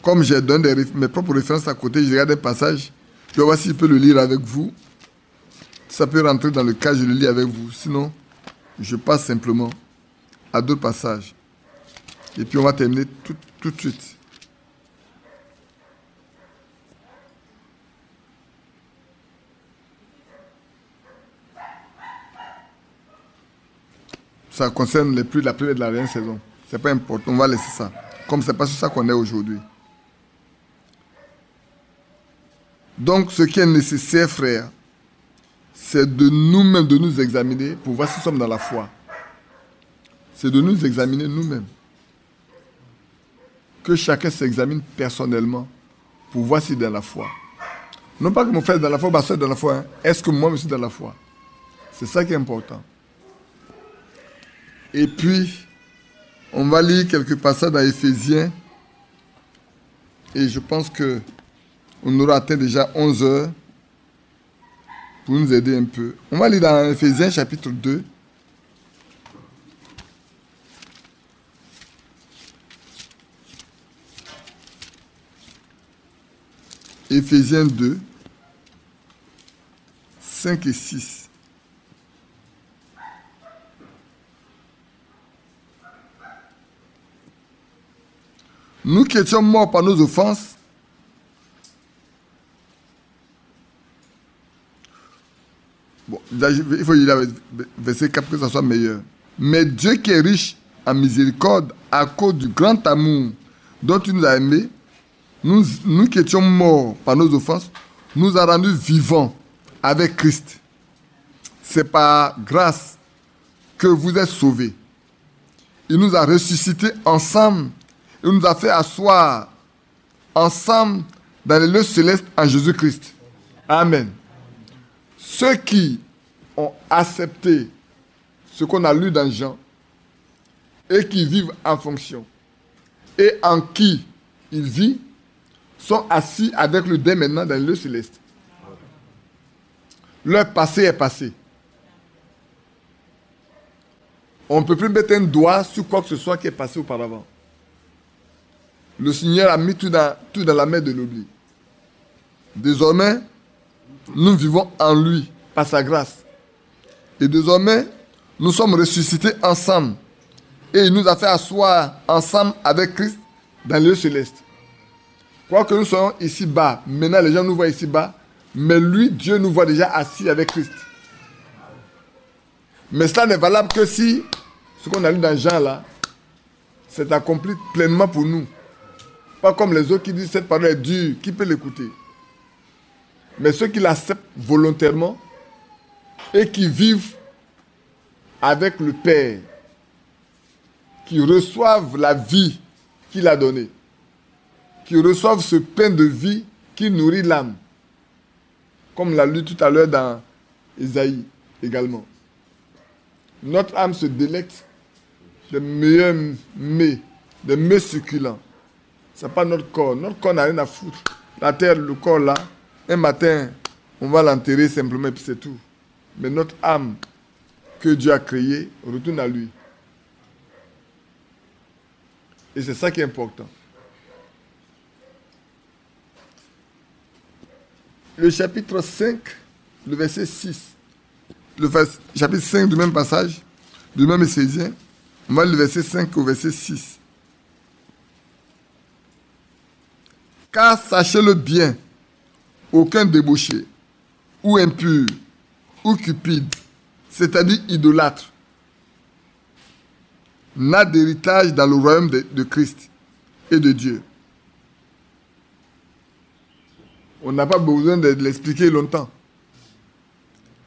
comme j'ai donné mes propres références à côté, je regarde un passage, je voir si je peux le lire avec vous. Ça peut rentrer dans le cas, je le lis avec vous. Sinon, je passe simplement à deux passages. Et puis on va terminer tout, tout de suite. Ça concerne les pluies de la première de la dernière saison. C'est pas important, on va laisser ça. Comme c'est pas sur ça qu'on est aujourd'hui. Donc, ce qui est nécessaire, frère, c'est de nous-mêmes, de nous examiner pour voir si nous sommes dans la foi. C'est de nous examiner nous-mêmes. Que chacun s'examine personnellement pour voir s'il est dans la foi. Non pas que mon frère est dans la foi, ma soeur est dans la foi. Hein. Est-ce que moi je suis dans la foi? C'est ça qui est important. Et puis, on va lire quelques passages dans Éphésiens. Et je pense que on aura atteint déjà 11 heures pour nous aider un peu. On va lire dans Éphésiens chapitre 2. Éphésiens 2, 5 et 6. Nous qui étions morts par nos offenses, bon, il faut lire verset 4 que ça soit meilleur. Mais Dieu qui est riche en miséricorde à cause du grand amour dont il nous a aimés, nous, nous qui étions morts par nos offenses, nous a rendus vivants avec Christ. C'est par grâce que vous êtes sauvés. Il nous a ressuscités ensemble nous a fait asseoir ensemble dans les lieux célestes en Jésus-Christ. Amen. Ceux qui ont accepté ce qu'on a lu dans Jean et qui vivent en fonction et en qui il vit sont assis avec le dès maintenant dans les lieux célestes. Leur passé est passé. On ne peut plus mettre un doigt sur quoi que ce soit qui est passé auparavant. Le Seigneur a mis tout dans, tout dans la main de l'oubli. Désormais, nous vivons en lui, par sa grâce. Et désormais, nous sommes ressuscités ensemble. Et il nous a fait asseoir ensemble avec Christ dans le céleste. Quoi que nous soyons ici-bas, maintenant les gens nous voient ici-bas, mais lui, Dieu nous voit déjà assis avec Christ. Mais cela n'est valable que si ce qu'on a lu dans Jean là, c'est accompli pleinement pour nous. Pas comme les autres qui disent cette parole est dure, qui peut l'écouter Mais ceux qui l'acceptent volontairement et qui vivent avec le Père, qui reçoivent la vie qu'il a donnée, qui reçoivent ce pain de vie qui nourrit l'âme, comme l'a lu tout à l'heure dans Isaïe également. Notre âme se délecte de meilleurs mets, de mets succulents. N'est pas notre corps. Notre corps n'a rien à foutre. La terre, le corps là, un matin, on va l'enterrer simplement et puis c'est tout. Mais notre âme que Dieu a créée retourne à lui. Et c'est ça qui est important. Le chapitre 5, le verset 6. Le chapitre 5 du même passage, du même Éphésiens, on va le verset 5 au verset 6. Car sachez-le bien, aucun débauché, ou impur, ou cupide, c'est-à-dire idolâtre, n'a d'héritage dans le royaume de, Christ et de Dieu. On n'a pas besoin de l'expliquer longtemps.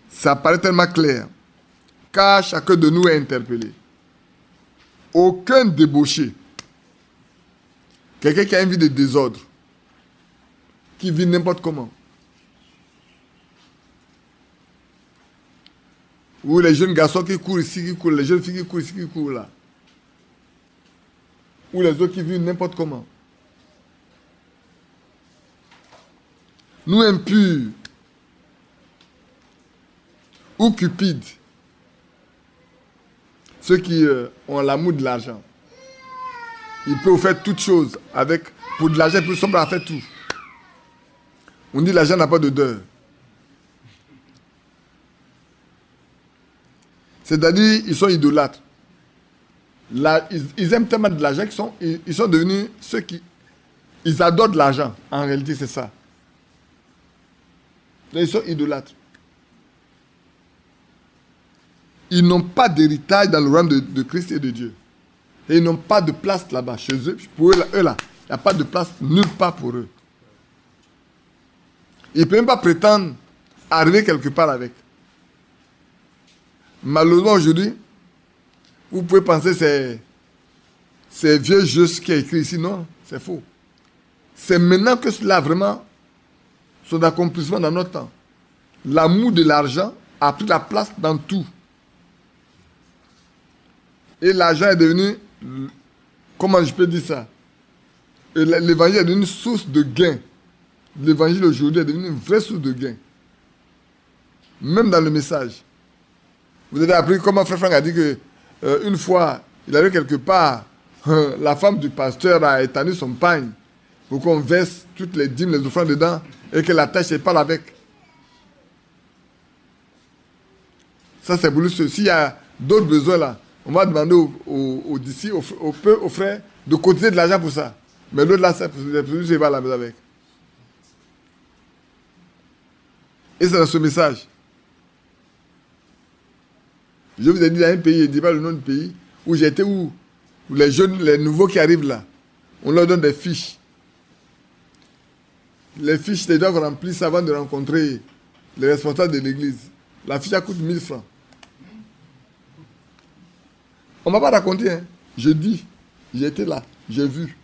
Ça paraît tellement clair, car chacun de nous est interpellé. Aucun débauché, quelqu'un qui a une vie de désordre, qui vit n'importe comment, ou les jeunes garçons qui courent ici, qui courent, les jeunes filles qui courent ici, qui courent là. Ou les autres qui vivent n'importe comment. Nous impurs. Ou cupides, ceux qui euh, ont l'amour de l'argent, ils peuvent faire toutes choses avec, pour de l'argent, ils peuvent à faire tout. On dit l'argent n'a pas d'odeur. C'est-à-dire, ils sont idolâtres ils, aiment tellement de l'argent qu'ils sont, ils, sont devenus ceux qui... Ils adorent l'argent. En réalité, c'est ça. Ils sont idolâtres. Ils n'ont pas d'héritage dans le royaume de, Christ et de Dieu. Et ils n'ont pas de place là-bas, chez eux. Pour eux, là, il n'y a pas de place nulle part pour eux. Ils ne peuvent même pas prétendre arriver quelque part avec. Malheureusement, aujourd'hui, vous pouvez penser que c'est vieux juste qui a écrit ici. Non, c'est faux. C'est maintenant que cela vraiment son accomplissement dans notre temps. L'amour de l'argent a pris la place dans tout. Et l'argent est devenu, comment je peux dire ça? L'évangile est devenu source de gain. L'évangile aujourd'hui est devenu une vraie source de gain. Même dans le message. Vous avez appris comment Frère Franck a dit que euh, une fois, il allait quelque part, la femme du pasteur a étendu son pagne pour qu'on verse toutes les dîmes, les offrandes dedans et que la tâche pas avec. Ça, c'est pour lui. S'il y a d'autres besoins là, on va demander aux, aux, disciples, aux, frères, de cotiser de l'argent pour ça. Mais l'autre là, c'est pour lui, la avec. Et c'est dans ce message. Je vous ai dit dans un pays, je ne dis pas le nom du pays, où j'étais où, où les jeunes, les nouveaux qui arrivent là, on leur donne des fiches. Les fiches, ils doivent remplir avant de rencontrer les responsables de l'église. La fiche, coûte 1000 francs. On ne m'a pas raconté, hein. je dis, j'étais là, j'ai vu.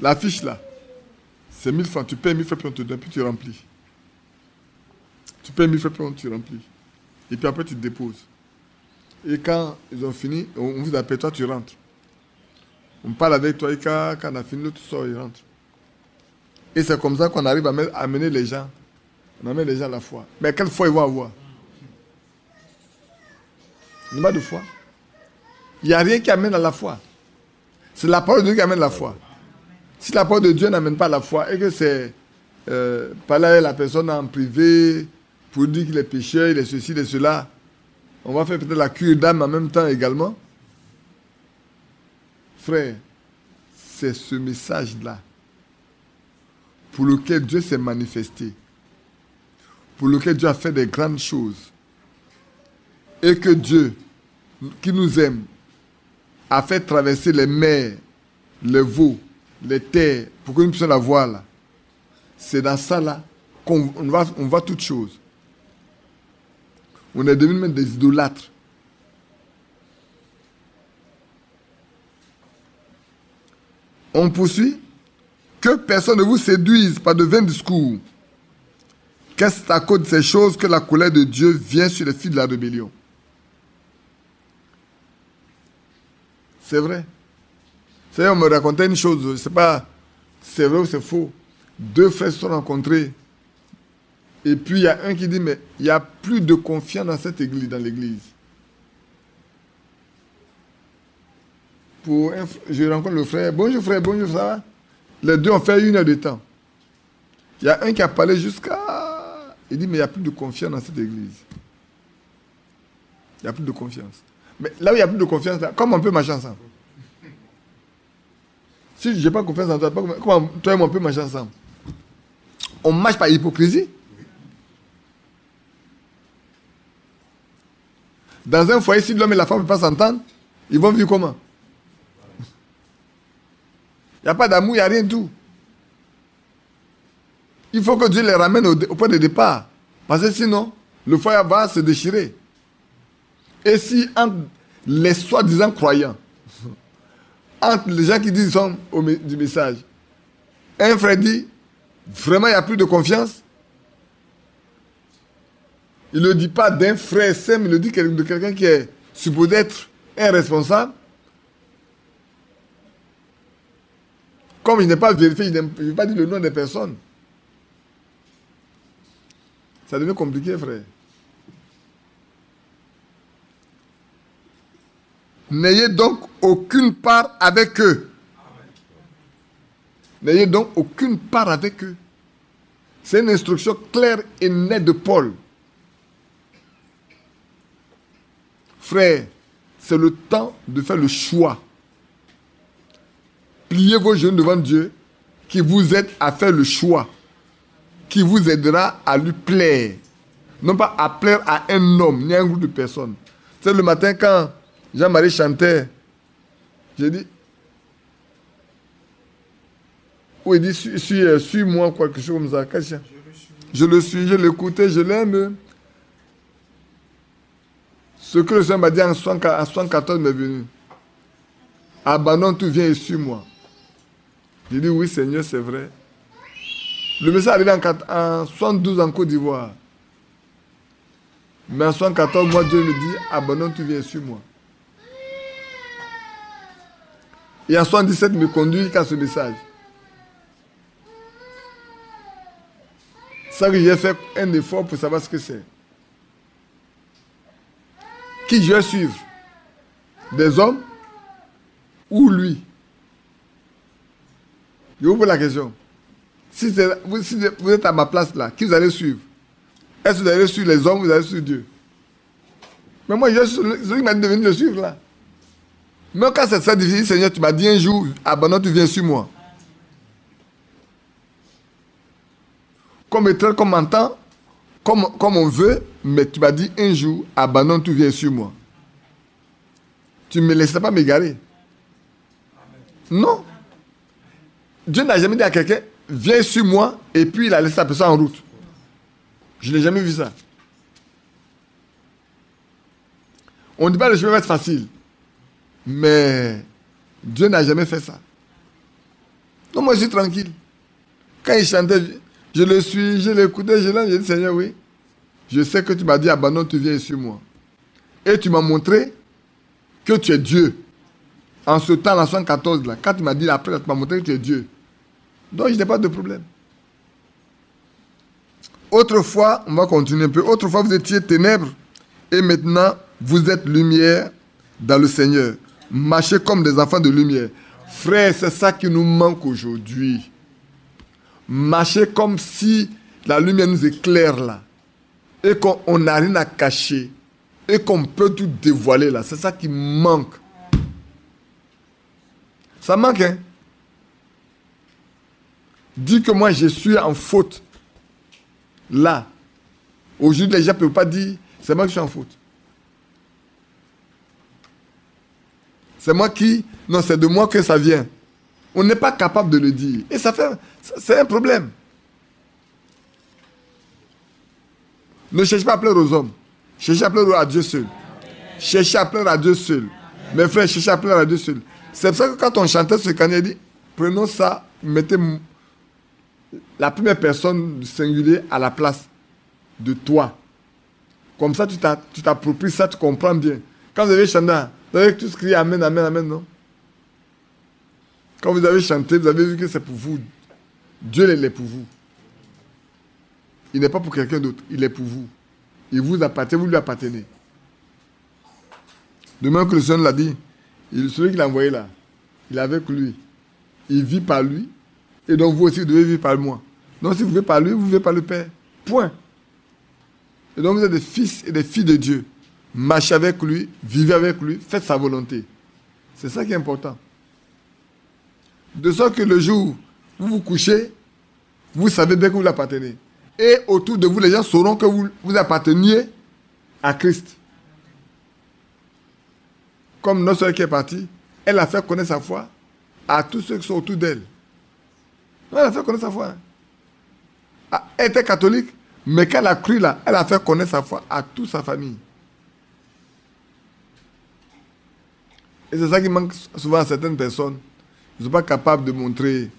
La fiche là, c'est 1000 francs. Tu payes 1000 francs, puis on te donne, puis tu remplis. Tu payes 1000 francs, tu remplis. Et puis après, tu te déposes. Et quand ils ont fini, on vous appelle, toi, tu rentres. On parle avec toi et quand, on a fini, l'autre sort, il rentre. Et c'est comme ça qu'on arrive à amener les gens. On amène les gens à la foi. Mais quelle foi ils vont avoir? Il n'y a pas de foi. Il n'y a rien qui amène à la foi. C'est la parole de Dieu qui amène la foi. Si la parole de Dieu n'amène pas la foi et que c'est euh, parler avec la personne en privé, pour dire qu'il est pécheur, il est ceci, il est cela. On va faire peut-être la cure d'âme en même temps également. Frère, c'est ce message-là pour lequel Dieu s'est manifesté, pour lequel Dieu a fait des grandes choses, et que Dieu, qui nous aime, a fait traverser les mers, les veaux, les terres, pour que nous puissions la voir là. C'est dans ça là qu'on on voit toutes choses. On est devenu même des idolâtres. On poursuit. Que personne ne vous séduise par de vains discours. Qu'est-ce à cause de ces choses que la colère de Dieu vient sur les filles de la rébellion? C'est vrai. C'est on me racontait une chose, je ne sais pas, c'est vrai ou c'est faux. Deux frères se sont rencontrés. Et puis il y a un qui dit, mais il n'y a plus de confiance dans cette église, dans l'église. Pour je rencontre le frère, bonjour frère, bonjour, ça va? Les deux ont fait une heure de temps. Il y a un qui a parlé jusqu'à... Il dit, mais il n'y a plus de confiance dans cette église. Il n'y a plus de confiance. Mais là où il n'y a plus de confiance, comment on peut marcher ensemble Si je n'ai pas confiance en toi, comment toi et moi on peut marcher ensemble? On marche par hypocrisie Dans un foyer, si l'homme et la femme ne peuvent pas s'entendre, ils vont vivre comment? Il n'y a pas d'amour, il n'y a rien de tout. Il faut que Dieu les ramène au, point de départ. Parce que sinon, le foyer va se déchirer. Et si les soi-disant croyants, entre les gens qui disent sont au, du message, un frère dit, vraiment il n'y a plus de confiance, il ne le dit pas d'un frère saint, il le dit de quelqu'un qui est supposé être un responsable. Comme il n'est pas vérifié, il ne veut pas dire le nom des personnes. Ça devient compliqué, frère. N'ayez donc aucune part avec eux. N'ayez donc aucune part avec eux. C'est une instruction claire et nette de Paul. Frère, c'est le temps de faire le choix. Pliez vos genoux devant Dieu qui vous aide à faire le choix, qui vous aidera à lui plaire. Non pas à plaire à un homme ni à un groupe de personnes. C'est le matin quand Jean-Marie chantait, j'ai dit, où il dit, suis-moi, suis, moi quelque chose comme ça. Je le suis, je l'écoutais, je l'aime. Ce que le Seigneur m'a dit en 74 m'est venu. Abandonne tout, viens et suis-moi. J'ai dit oui Seigneur, c'est vrai. Le message est arrivé en, 72 en Côte d'Ivoire. Mais en 74, moi, Dieu me dit, abandonne, tu viens et suis-moi. Et en 77, il me conduit qu'à ce message. Ça que j'ai fait un effort pour savoir ce que c'est. Qui je vais suivre? Des hommes ou lui? Je vous pose la question. Si, vous, êtes à ma place là, qui vous allez suivre? Est-ce que vous allez suivre les hommes ou vous allez suivre Dieu? Mais moi, je suis celui qui m'a devenu le suivre là. Mais quand c'est ça difficile, Seigneur, tu m'as dit un jour, abandonne, tu viens sur moi. Comme étranger, comme on comme, comme on veut, mais tu m'as dit un jour, abandonne, tu viens sur moi. Tu ne me laisseras pas m'égarer. Non. Dieu n'a jamais dit à quelqu'un, viens sur moi, et puis il a laissé la personne en route. Je n'ai jamais vu ça. On ne dit pas que le chemin va être facile. Mais Dieu n'a jamais fait ça. Donc moi je suis tranquille. Quand il chantait, je le suis, je l'écoutais, je l'ai dit Seigneur, oui. Je sais que tu m'as dit abandonne, tu viens sur moi. Et tu m'as montré que tu es Dieu. En ce temps, en 74, là, quand tu m'as dit après, tu m'as montré que tu es Dieu. Donc je n'ai pas de problème. Autrefois, on va continuer un peu. Autrefois, vous étiez ténèbres et maintenant, vous êtes lumière dans le Seigneur. Marchez comme des enfants de lumière. Frère, c'est ça qui nous manque aujourd'hui. Marcher comme si la lumière nous éclaire là. Et qu'on n'a rien à cacher. Et qu'on peut tout dévoiler là. C'est ça qui manque. Ça manque, hein Dis que moi, je suis en faute. Là. Aujourd'hui, les gens ne peuvent pas dire, c'est moi qui suis en faute. C'est moi qui... Non, c'est de moi que ça vient. On n'est pas capable de le dire. Et ça fait... C'est un problème. Ne cherchez pas à pleurer aux hommes. Cherchez à pleurer à Dieu seul. Cherchez à pleurer à Dieu seul. Mes frères, cherchez à pleurer à Dieu seul. C'est pour ça que quand on chantait ce canard, dit, prenons ça, mettez la première personne singulier à la place de toi. Comme ça, tu t'appropries ça, tu comprends bien. Quand vous avez chanté, vous avez tous crié Amen, Amen, Amen, non? Quand vous avez chanté, vous avez vu que c'est pour vous. Dieu est pour vous. Il n'est pas pour quelqu'un d'autre, il est pour vous. Il vous appartient, vous lui appartenez. De même que le Seigneur l'a dit, il, celui qui l'a envoyé là, il est avec lui. Il vit par lui. Et donc vous aussi, vous devez vivre par moi. Donc si vous vivez par lui, vous vivez par le Père. Point. Et donc vous êtes des fils et des filles de Dieu. Marchez avec lui, vivez avec lui, faites sa volonté. C'est ça qui est important. De sorte que le jour où vous vous couchez, vous savez bien que vous l'appartenez. Et autour de vous, les gens sauront que vous, vous apparteniez à Christ. Comme notre soeur qui est partie, elle a fait connaître sa foi à tous ceux qui sont autour d'elle. Elle a fait connaître sa foi. Ah, elle était catholique, mais qu'elle a cru là, elle a fait connaître sa foi à toute sa famille. Et c'est ça qui manque souvent à certaines personnes. Ils ne sont pas capables de montrer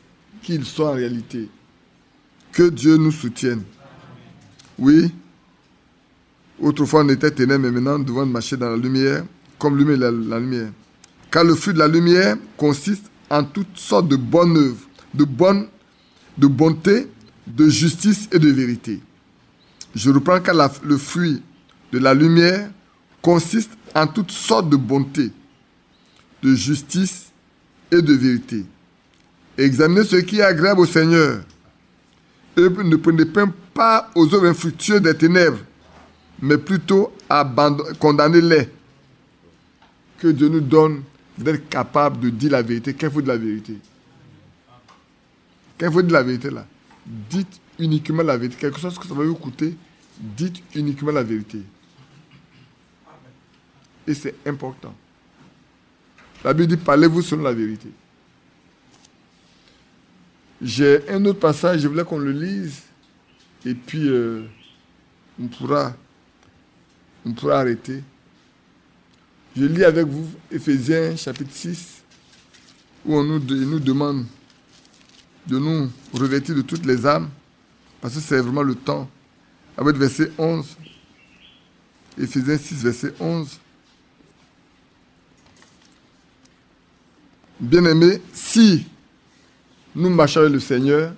qui ils sont en réalité. Que Dieu nous soutienne. Oui. Autrefois, on était ténèbres, mais maintenant, nous devons marcher dans la lumière, comme lumière la, la lumière. Car le fruit de la lumière consiste en toutes sortes de bonnes œuvres, de, bonnes, de bonté, de justice et de vérité. Je reprends car le fruit de la lumière consiste en toutes sortes de bonté, de justice et de vérité. Examinez ce qui est agréable au Seigneur et ne prenez pas aux œuvres infructueuses des ténèbres, mais plutôt condamnez-les. Que Dieu nous donne d'être capable de dire la vérité. Qu'est-ce faut de la vérité? Qu'est-ce faut dire la vérité là? Dites uniquement la vérité. Quelque chose que ça va vous coûter, dites uniquement la vérité. Et c'est important. La Bible dit parlez-vous selon la vérité. J'ai un autre passage, je voulais qu'on le lise. Et puis, euh, on, pourra, on pourra arrêter. Je lis avec vous Ephésiens chapitre 6, où on nous, il nous demande de nous revêtir de toutes les âmes, parce que c'est vraiment le temps. Avec verset 11, Ephésiens 6, verset 11. Bien-aimés, si nous marchons avec le Seigneur,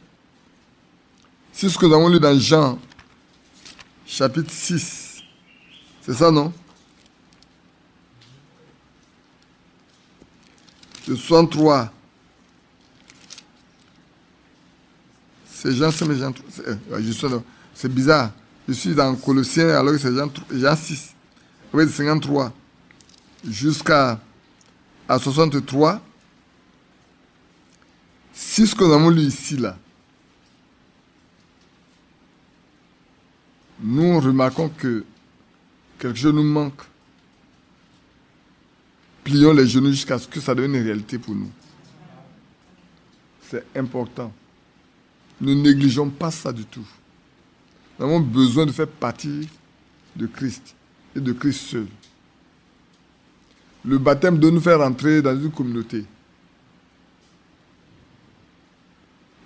c'est ce que nous avons lu dans Jean, chapitre 6. C'est ça, non? Le 63. C'est Jean, c'est Jean, euh, c'est bizarre. Je suis dans Colossiens alors que c'est Jean, Jean 6. Oui, 53 jusqu'à à 63. Si ce que nous avons lu ici, là, nous remarquons que quelque chose nous manque. Plions les genoux jusqu'à ce que ça devienne une réalité pour nous. C'est important. Ne négligeons pas ça du tout. Nous avons besoin de faire partie de Christ et de Christ seul. Le baptême doit nous faire entrer dans une communauté.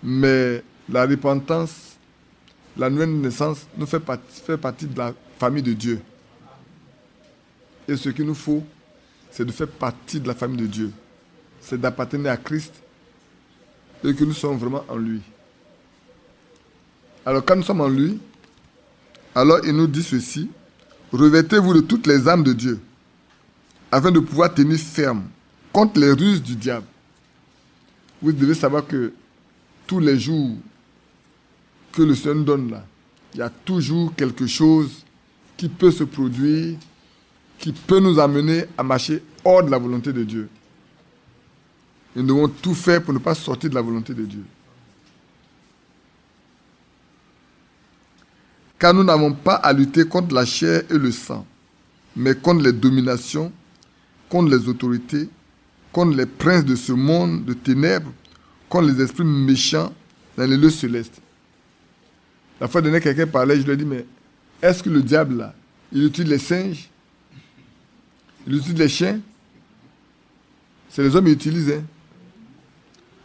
Mais la repentance, la nouvelle naissance, nous fait partie, fait partie de la famille de Dieu. Et ce qu'il nous faut, c'est de faire partie de la famille de Dieu. C'est d'appartenir à Christ et que nous sommes vraiment en lui. Alors quand nous sommes en lui, alors il nous dit ceci, revêtez-vous de toutes les âmes de Dieu, afin de pouvoir tenir ferme contre les ruses du diable. Vous devez savoir que tous les jours que le Seigneur nous donne là, il y a toujours quelque chose qui peut se produire, qui peut nous amener à marcher hors de la volonté de Dieu. nous devons tout faire pour ne pas sortir de la volonté de Dieu. Car nous n'avons pas à lutter contre la chair et le sang, mais contre les dominations, contre les autorités, contre les princes de ce monde de ténèbres, contre les esprits méchants dans les lieux célestes. La fois dernière, quelqu'un parlait, je lui ai dit, mais est-ce que le diable, là, il utilise les singes? Il utilise les chiens? C'est les hommes qui utilisent. Hein?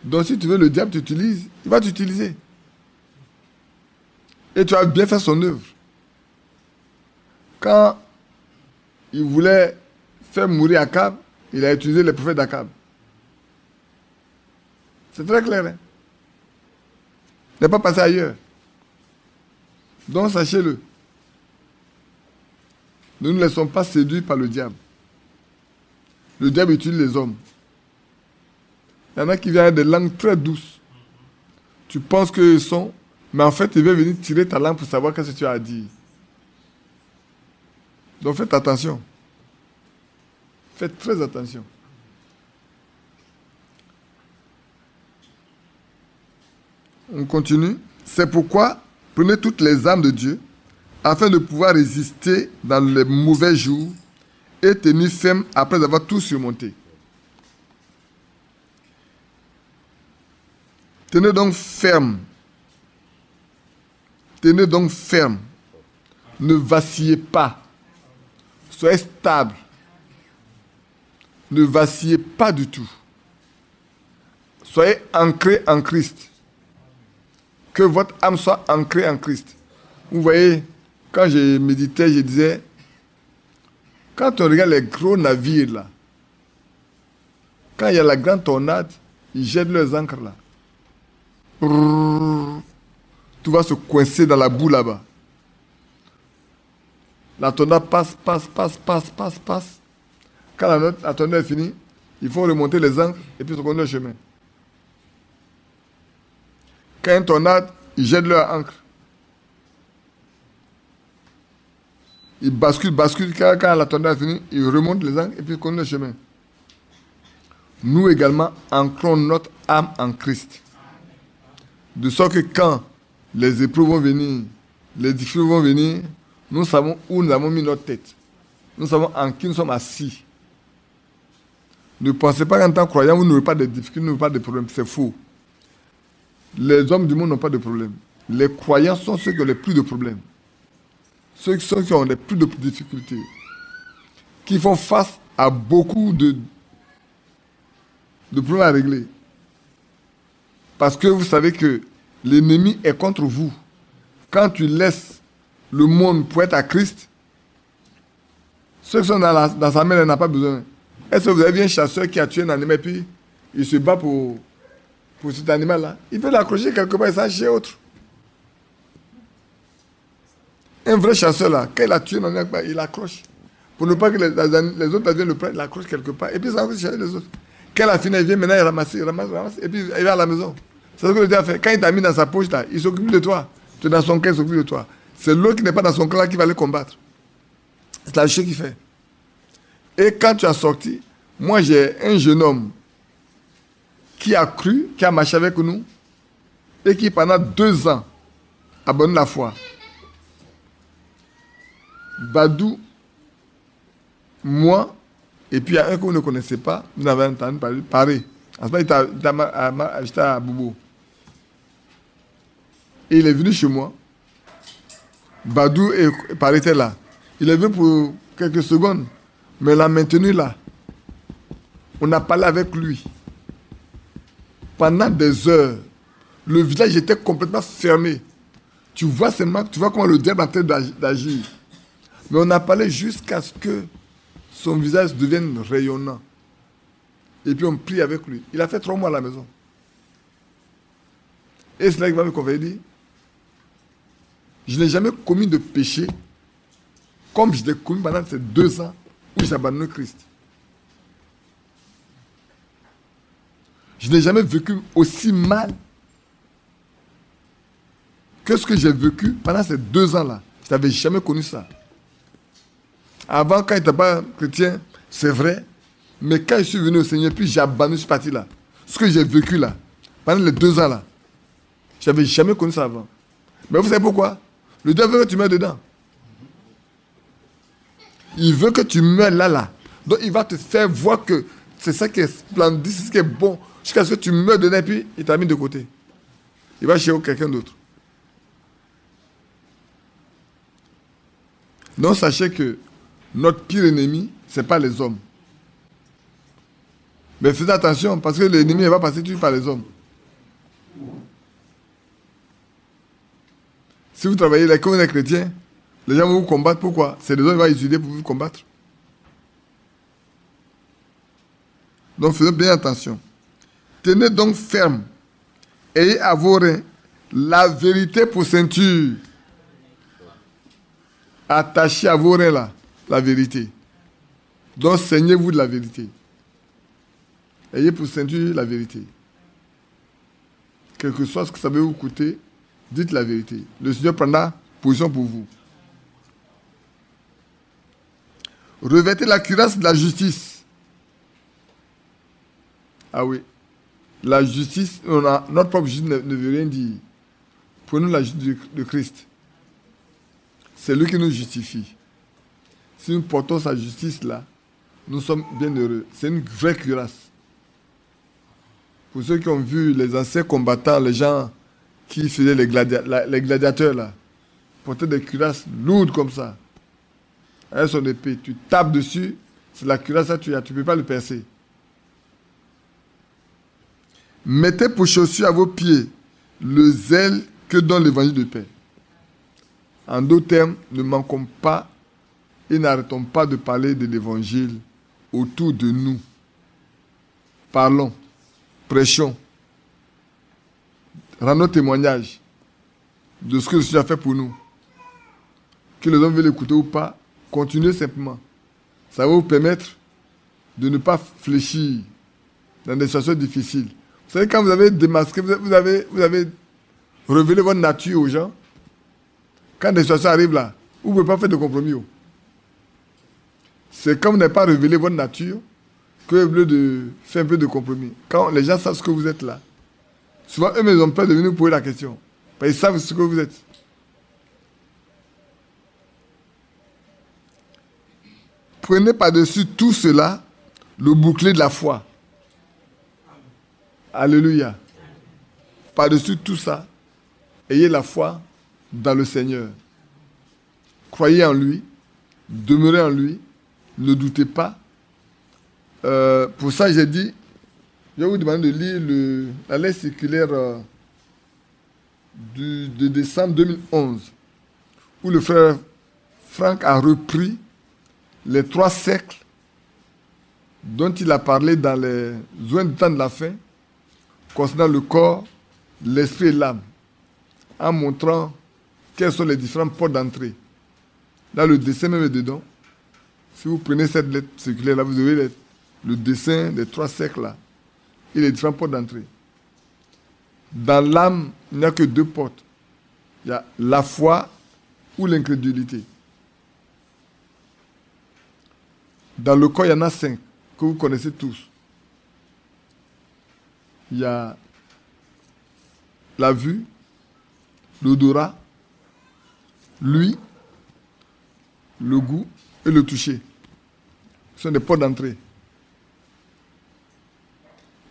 Donc si tu veux le diable t'utilise, il va t'utiliser. Et tu as bien fait son œuvre. Quand il voulait faire mourir Akab, il a utilisé les prophètes d'Akab. C'est très clair. Hein? n'est pas passé ailleurs. Donc sachez-le. Nous ne laissons pas séduire par le diable. Le diable utilise les hommes. Il y en a qui viennent des langues très douces. Tu penses qu'ils sont, mais en fait, il veut venir tirer ta langue pour savoir ce que tu as à dire. Donc faites attention. Faites très attention. On continue. C'est pourquoi prenez toutes les âmes de Dieu afin de pouvoir résister dans les mauvais jours et tenir ferme après avoir tout surmonté. Tenez donc ferme. Tenez donc ferme. Ne vacillez pas. Soyez stable. Ne vacillez pas du tout. Soyez ancré en Christ que votre âme soit ancrée en Christ. Vous voyez, quand je méditais, je disais, quand on regarde les gros navires là, quand il y a la grande tornade, ils jettent leurs ancres là. Tout va se coincer dans la boue là-bas. La tornade passe, passe, passe, passe, passe, passe. Quand la, tornade est finie, il faut remonter les ancres et puis se le chemin. Quand une tornade, ils jettent leur ancre. Ils basculent, basculent. Quand, la tornade est finie, ils remontent les ancres et puis ils continuent le chemin. Nous également ancrons notre âme en Christ. De sorte que quand les épreuves vont venir, les difficultés vont venir, nous savons où nous avons mis notre tête. Nous savons en qui nous sommes assis. Ne pensez pas qu'en tant que croyant, vous n'aurez pas de difficultés, vous n'aurez pas de problèmes. C'est faux. Les hommes du monde n'ont pas de problème. Les croyants sont ceux qui ont les plus de problèmes. Ceux qui ont les plus de difficultés. Qui font face à beaucoup de, de problèmes à régler. Parce que vous savez que l'ennemi est contre vous. Quand tu laisses le monde pour être à Christ, ceux qui sont dans, sa main, n'en pas besoin. Est-ce que vous avez vu un chasseur qui a tué un animal et puis il se bat pour, cet animal-là, il peut l'accrocher quelque part et s'acheter autre. Un vrai chasseur, là, quand il a tué un il l'accroche. Pour ne pas que les, autres viennent le prendre, il l'accroche quelque part. Et puis ça va chercher les autres. Quand il a fini, il vient maintenant, il ramasse, il ramasse, il ramasse, et puis il va à la maison. C'est ce que le a fait. Quand il t'a mis dans sa poche, là, il s'occupe de toi. Tu es dans son cœur, il s'occupe de toi. C'est l'autre qui n'est pas dans son là qui va le combattre. C'est la chose qu'il fait. Et quand tu as sorti, moi j'ai un jeune homme qui a cru, qui a marché avec nous, et qui pendant deux ans abonne la foi. Badou, moi, et puis il y a un que vous ne connaissez pas, vous avez entendu parler, Paris. En ce moment, j'étais à Boubou. Et il est venu chez moi. Badou et Paris était là. Il est venu pour quelques secondes, mais il l'a maintenu là. On a parlé avec lui pendant des heures. Le village était complètement fermé. Tu vois seulement, tu vois comment le diable est en train d'agir. Mais on a parlé jusqu'à ce que son visage devienne rayonnant. Et puis on prie avec lui. Il a fait trois mois à la maison. Et c'est là qu'il va me convaincre. Je n'ai jamais commis de péché comme je l'ai commis pendant ces deux ans où j'ai abandonné Christ. Je n'ai jamais vécu aussi mal que ce que j'ai vécu pendant ces deux ans-là. Je n'avais jamais connu ça. Avant, quand il n'était pas chrétien, c'est vrai. Mais quand je suis venu au Seigneur, puis j'ai abandonné ce parti-là. ce que j'ai vécu là, pendant les deux ans là, j'avais jamais connu ça avant. Mais vous savez pourquoi? Le diable veut que tu meurs dedans. Il veut que tu meurs là, là. Donc il va te faire voir que c'est ça qui est splendide, c'est ce qui est bon, jusqu'à ce que tu meurs et puis il t'a mis de côté. Il va chez quelqu'un d'autre. Donc sachez que notre pire ennemi, ce n'est pas les hommes. Mais faites attention, parce que l'ennemi va passer toujours par les hommes. Si vous travaillez là, comme les chrétiens, les gens vont vous combattre. Pourquoi? C'est les hommes qui vont utiliser pour vous combattre. Donc faites bien attention. Tenez donc ferme. Ayez à vos reins la vérité pour ceinture. Attachez à vos reins là, la vérité. Donc saignez-vous de la vérité. Ayez pour ceinture la vérité. Quel que soit ce que ça va vous coûter, dites la vérité. Le Seigneur prendra position pour vous. Revêtez la cuirasse de la justice. Ah oui. La justice, notre propre justice ne, veut rien dire. Pour nous, la justice de Christ, c'est lui qui nous justifie. Si nous portons sa justice là, nous sommes bien heureux. C'est une vraie cuirasse. Pour ceux qui ont vu les anciens combattants, les gens qui faisaient les, gladiateurs là, portaient des cuirasses lourdes comme ça. Avec son épée, tu tapes dessus, c'est la cuirasse que tu as, tu ne peux pas le percer. Mettez pour chaussure à vos pieds le zèle que donne l'évangile de paix. En d'autres termes, ne manquons pas et n'arrêtons pas de parler de l'évangile autour de nous. Parlons, prêchons, rendons témoignage de ce que le Seigneur a fait pour nous. Que les hommes veulent écouter ou pas, continuez simplement. Ça va vous permettre de ne pas fléchir dans des situations difficiles. Vous savez, quand vous avez démasqué, vous avez, vous avez révélé votre nature aux gens, quand des situations arrivent là, vous ne pouvez pas faire de compromis. Oh. C'est comme vous n'avez pas révélé votre nature que vous de faire un peu de compromis. Quand les gens savent ce que vous êtes là, souvent eux-mêmes ont peur de venir poser la question. Parce qu'ils savent ce que vous êtes. Prenez par-dessus tout cela le bouclier de la foi. Alléluia. Par-dessus tout ça, ayez la foi dans le Seigneur. Croyez en lui, demeurez en lui, ne doutez pas. Euh, pour ça, j'ai dit, je vais vous demander de lire la lettre circulaire euh, de décembre 2011, où le frère Franck a repris les trois siècles dont il a parlé dans les zones du temps de la fin, concernant le corps, l'esprit et l'âme, en montrant quelles sont les différentes portes d'entrée. Là, le dessin même est dedans. Si vous prenez cette lettre circulaire, là, vous avez le dessin des trois cercles là. Et les différentes portes d'entrée. Dans l'âme, il n'y a que deux portes. Il y a la foi ou l'incrédulité. Dans le corps, il y en a cinq que vous connaissez tous. Il y a la vue, l'odorat, lui, le goût et le toucher. Ce sont des portes d'entrée.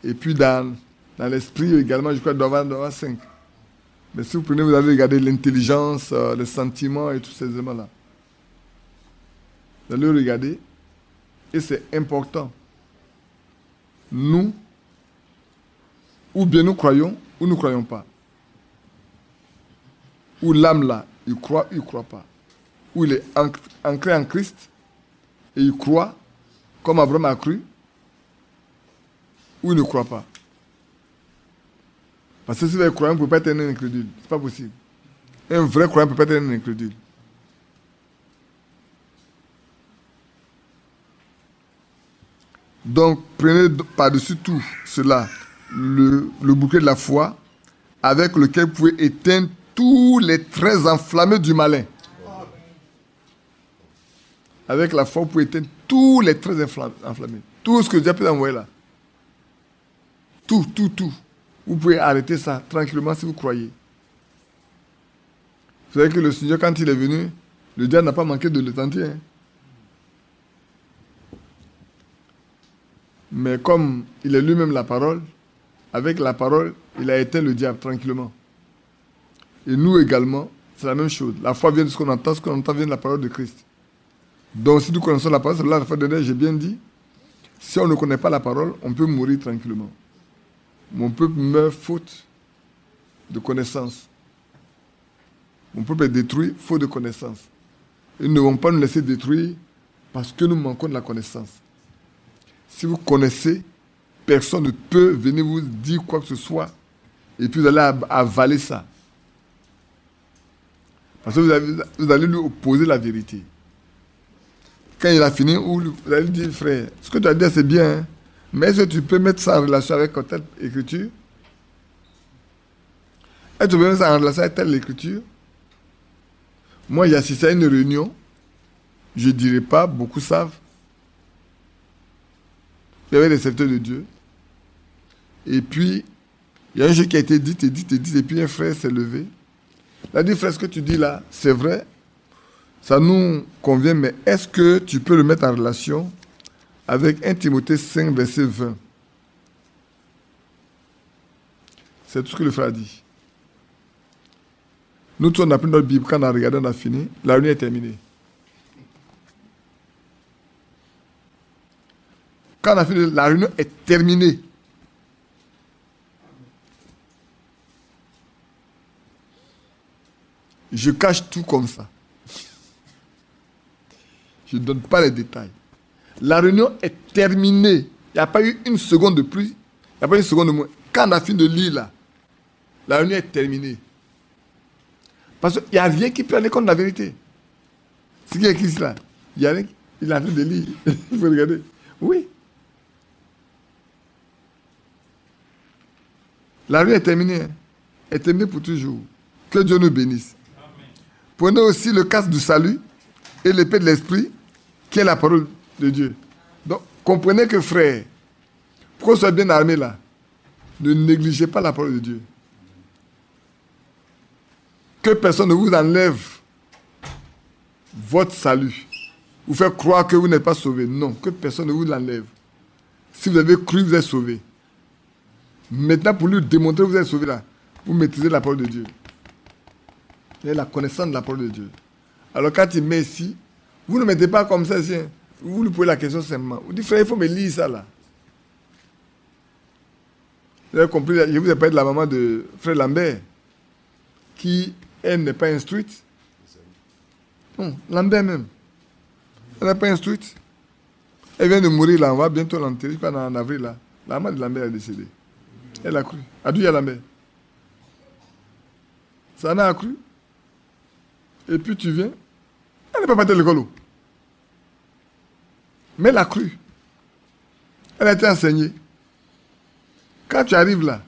Et puis dans, dans l'esprit également, je crois qu'il doit. Mais si vous prenez, vous allez regarder l'intelligence, euh, les sentiments et tous ces éléments-là. Vous allez regarder. Et c'est important. Nous, ou bien nous croyons, ou nous ne croyons pas. Ou l'âme là, il croit il ne croit pas. Ou il est ancré en Christ et il croit comme Abraham a cru, ou il ne croit pas. Parce que si vous êtes croyant, vous ne pouvez pas être un incrédule. Ce n'est pas possible. Un vrai croyant ne peut pas être un incrédule. Donc, prenez par-dessus tout cela le, bouquet de la foi avec lequel vous pouvez éteindre tous les traits enflammés du malin. Avec la foi, vous pouvez éteindre tous les traits enflammés. Tout ce que Dieu peut envoyer là. Tout, tout, tout. Vous pouvez arrêter ça tranquillement si vous croyez. Vous savez que le Seigneur, quand il est venu, le diable n'a pas manqué de le tenter. Hein. Mais comme il est lui-même la parole, avec la parole, il a éteint le diable tranquillement. Et nous également, c'est la même chose. La foi vient de ce qu'on entend, ce qu'on entend vient de la parole de Christ. Donc si nous connaissons la parole, c'est là la fois dernière, j'ai bien dit, si on ne connaît pas la parole, on peut mourir tranquillement. Mon peuple meurt faute de connaissance. Mon peuple est détruit faute de connaissance. Ils ne vont pas nous laisser détruire parce que nous manquons de la connaissance. Si vous connaissez, personne ne peut venir vous dire quoi que ce soit et puis vous allez avaler ça. Parce que vous, allez lui opposer la vérité. Quand il a fini, vous allez lui dire, frère, ce que tu as dit, c'est bien, hein. mais est-ce que tu peux mettre ça en relation avec telle écriture? Est-ce que tu peux mettre ça en relation avec telle écriture? Moi, j'ai assisté à une réunion, je ne dirais pas, beaucoup savent, il y avait des serviteurs de Dieu. Et puis, il y a un jeu qui a été dit, et dit, et dit, et puis un frère s'est levé. Il a dit, frère, ce que tu dis là, c'est vrai, ça nous convient, mais est-ce que tu peux le mettre en relation avec 1 Timothée 5, verset 20 C'est tout ce que le frère a dit. Nous, tous, on a pris notre Bible, quand on a regardé, on a fini, la réunion est terminée. Quand on a fini, la réunion est terminée. Je cache tout comme ça. Je ne donne pas les détails. La réunion est terminée. Il n'y a pas eu une seconde de plus. Il n'y a pas eu une seconde de moins. Quand on a fini de lire là, la réunion est terminée. Parce qu'il n'y a rien qui peut aller contre la vérité. Ce qui est écrit là, il a rien. Il a en train de lire. Il faut regarder. Oui. La rue est terminée. Hein. Est terminée pour toujours. Que Dieu nous bénisse. Prenez aussi le casque du salut et l'épée de l'esprit, qui est la parole de Dieu. Donc, comprenez que frère, pour qu'on soit bien armé là, ne négligez pas la parole de Dieu. Que personne ne vous enlève votre salut. Vous fait croire que vous n'êtes pas sauvé. Non, que personne ne vous l'enlève. Si vous avez cru, vous êtes sauvé. Maintenant, pour lui démontrer que vous êtes sauvé là, vous maîtrisez la parole de Dieu. La connaissance de la parole de Dieu. Alors quand il met ici, vous ne mettez pas comme ça ici. Vous lui posez la question simplement. Vous dites, frère, il faut me lire ça là. Vous avez compris, je vous ai parlé de la maman de frère Lambert, qui, elle, n'est pas instruite. Non, Lambert même. Elle n'est pas instruite. Elle vient de mourir là, on va bientôt l'enterrer, en avril là. La maman de Lambert est décédée. Elle a cru. Adou la mer. Ça en a cru. Et puis tu viens. Elle n'est pas partie de l'école. Mais elle a cru. Elle a été enseignée. Quand tu arrives là,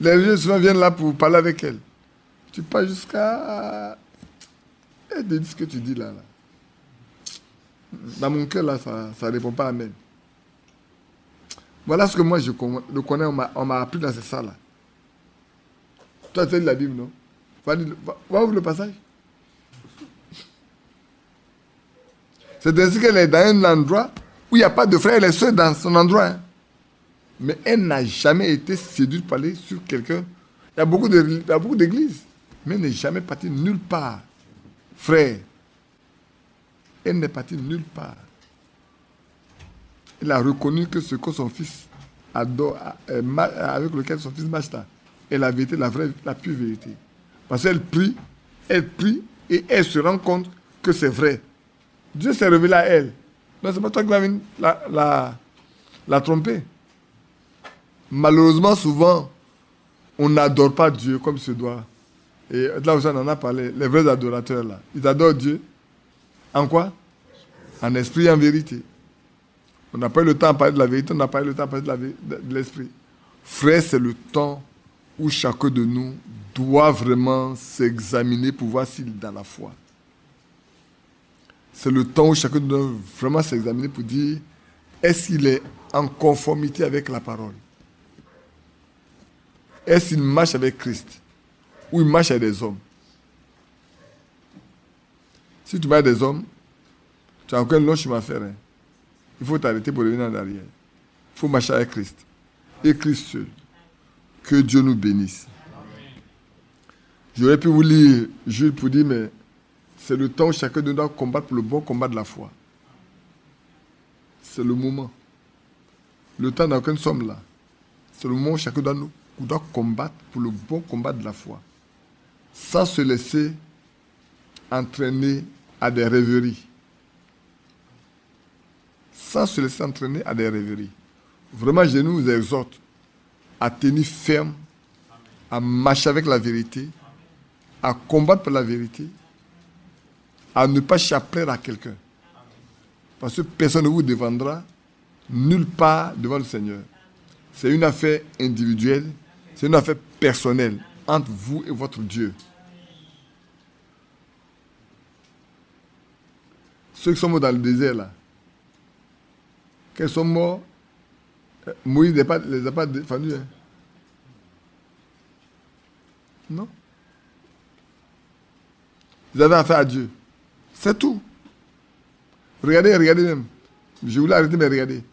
les religieux souvent viennent là pour parler avec elle. Tu pars jusqu'à. Elle te dit ce que tu dis là. là. Dans mon cœur, là, ça ne répond pas à même. Voilà ce que moi je connais, on m'a appris dans ces salles-là. Toi, tu as lu la Bible, non? Va, ouvrir le passage. C'est ainsi qu'elle est dans un endroit où il n'y a pas de frère, elle est seule dans son endroit. Hein. Mais elle n'a jamais été séduite par aller sur quelqu'un. Il y a beaucoup d'églises, mais elle n'est jamais partie nulle part. Frère, elle n'est partie nulle part il a reconnu que ce que son fils adore, euh, avec lequel son fils marche là, est la vérité, la vraie, la pure vérité. Parce qu'elle prie, elle prie et elle se rend compte que c'est vrai. Dieu s'est révélé à elle. Non, c'est pas toi qui vas la, la, tromper. Malheureusement, souvent, on n'adore pas Dieu comme se doit. Et là aussi, on en a parlé. Les vrais adorateurs, là, ils adorent Dieu. En quoi? En esprit et en vérité. On n'a pas eu le temps de parler de la vérité, on n'a pas eu le temps de parler de l'esprit. Frère, c'est le temps où chacun de nous doit vraiment s'examiner pour voir s'il est dans la foi. C'est le temps où chacun doit vraiment s'examiner pour dire est-ce qu'il est en conformité avec la parole? Est-ce qu'il marche avec Christ? Ou il marche avec des hommes? Si tu marches avec des hommes, tu as encore un long chemin à faire. Hein. Il faut t'arrêter pour revenir en arrière. Il faut marcher avec Christ. Et Christ seul. Que Dieu nous bénisse. J'aurais pu vous lire Jules pour dire, mais c'est le temps où chacun nous doit combattre pour le bon combat de la foi. C'est le moment. Le temps n'a aucune somme là. C'est le moment où chacun de nous doit combattre pour le bon combat de la foi. Sans se laisser entraîner à des rêveries. Sans se laisser entraîner à des rêveries. Vraiment, je nous exhorte à tenir ferme, à marcher avec la vérité, à combattre pour la vérité, à ne pas chaper à quelqu'un. Parce que personne ne vous défendra nulle part devant le Seigneur. C'est une affaire individuelle, c'est une affaire personnelle entre vous et votre Dieu. Ceux qui sont morts dans le désert, là, qu'ils sont morts, euh, Moïse ne les a pas défendus. Hein. Non. Ils avaient affaire à Dieu. C'est tout. Regardez, regardez même. Je voulais arrêter, mais regardez.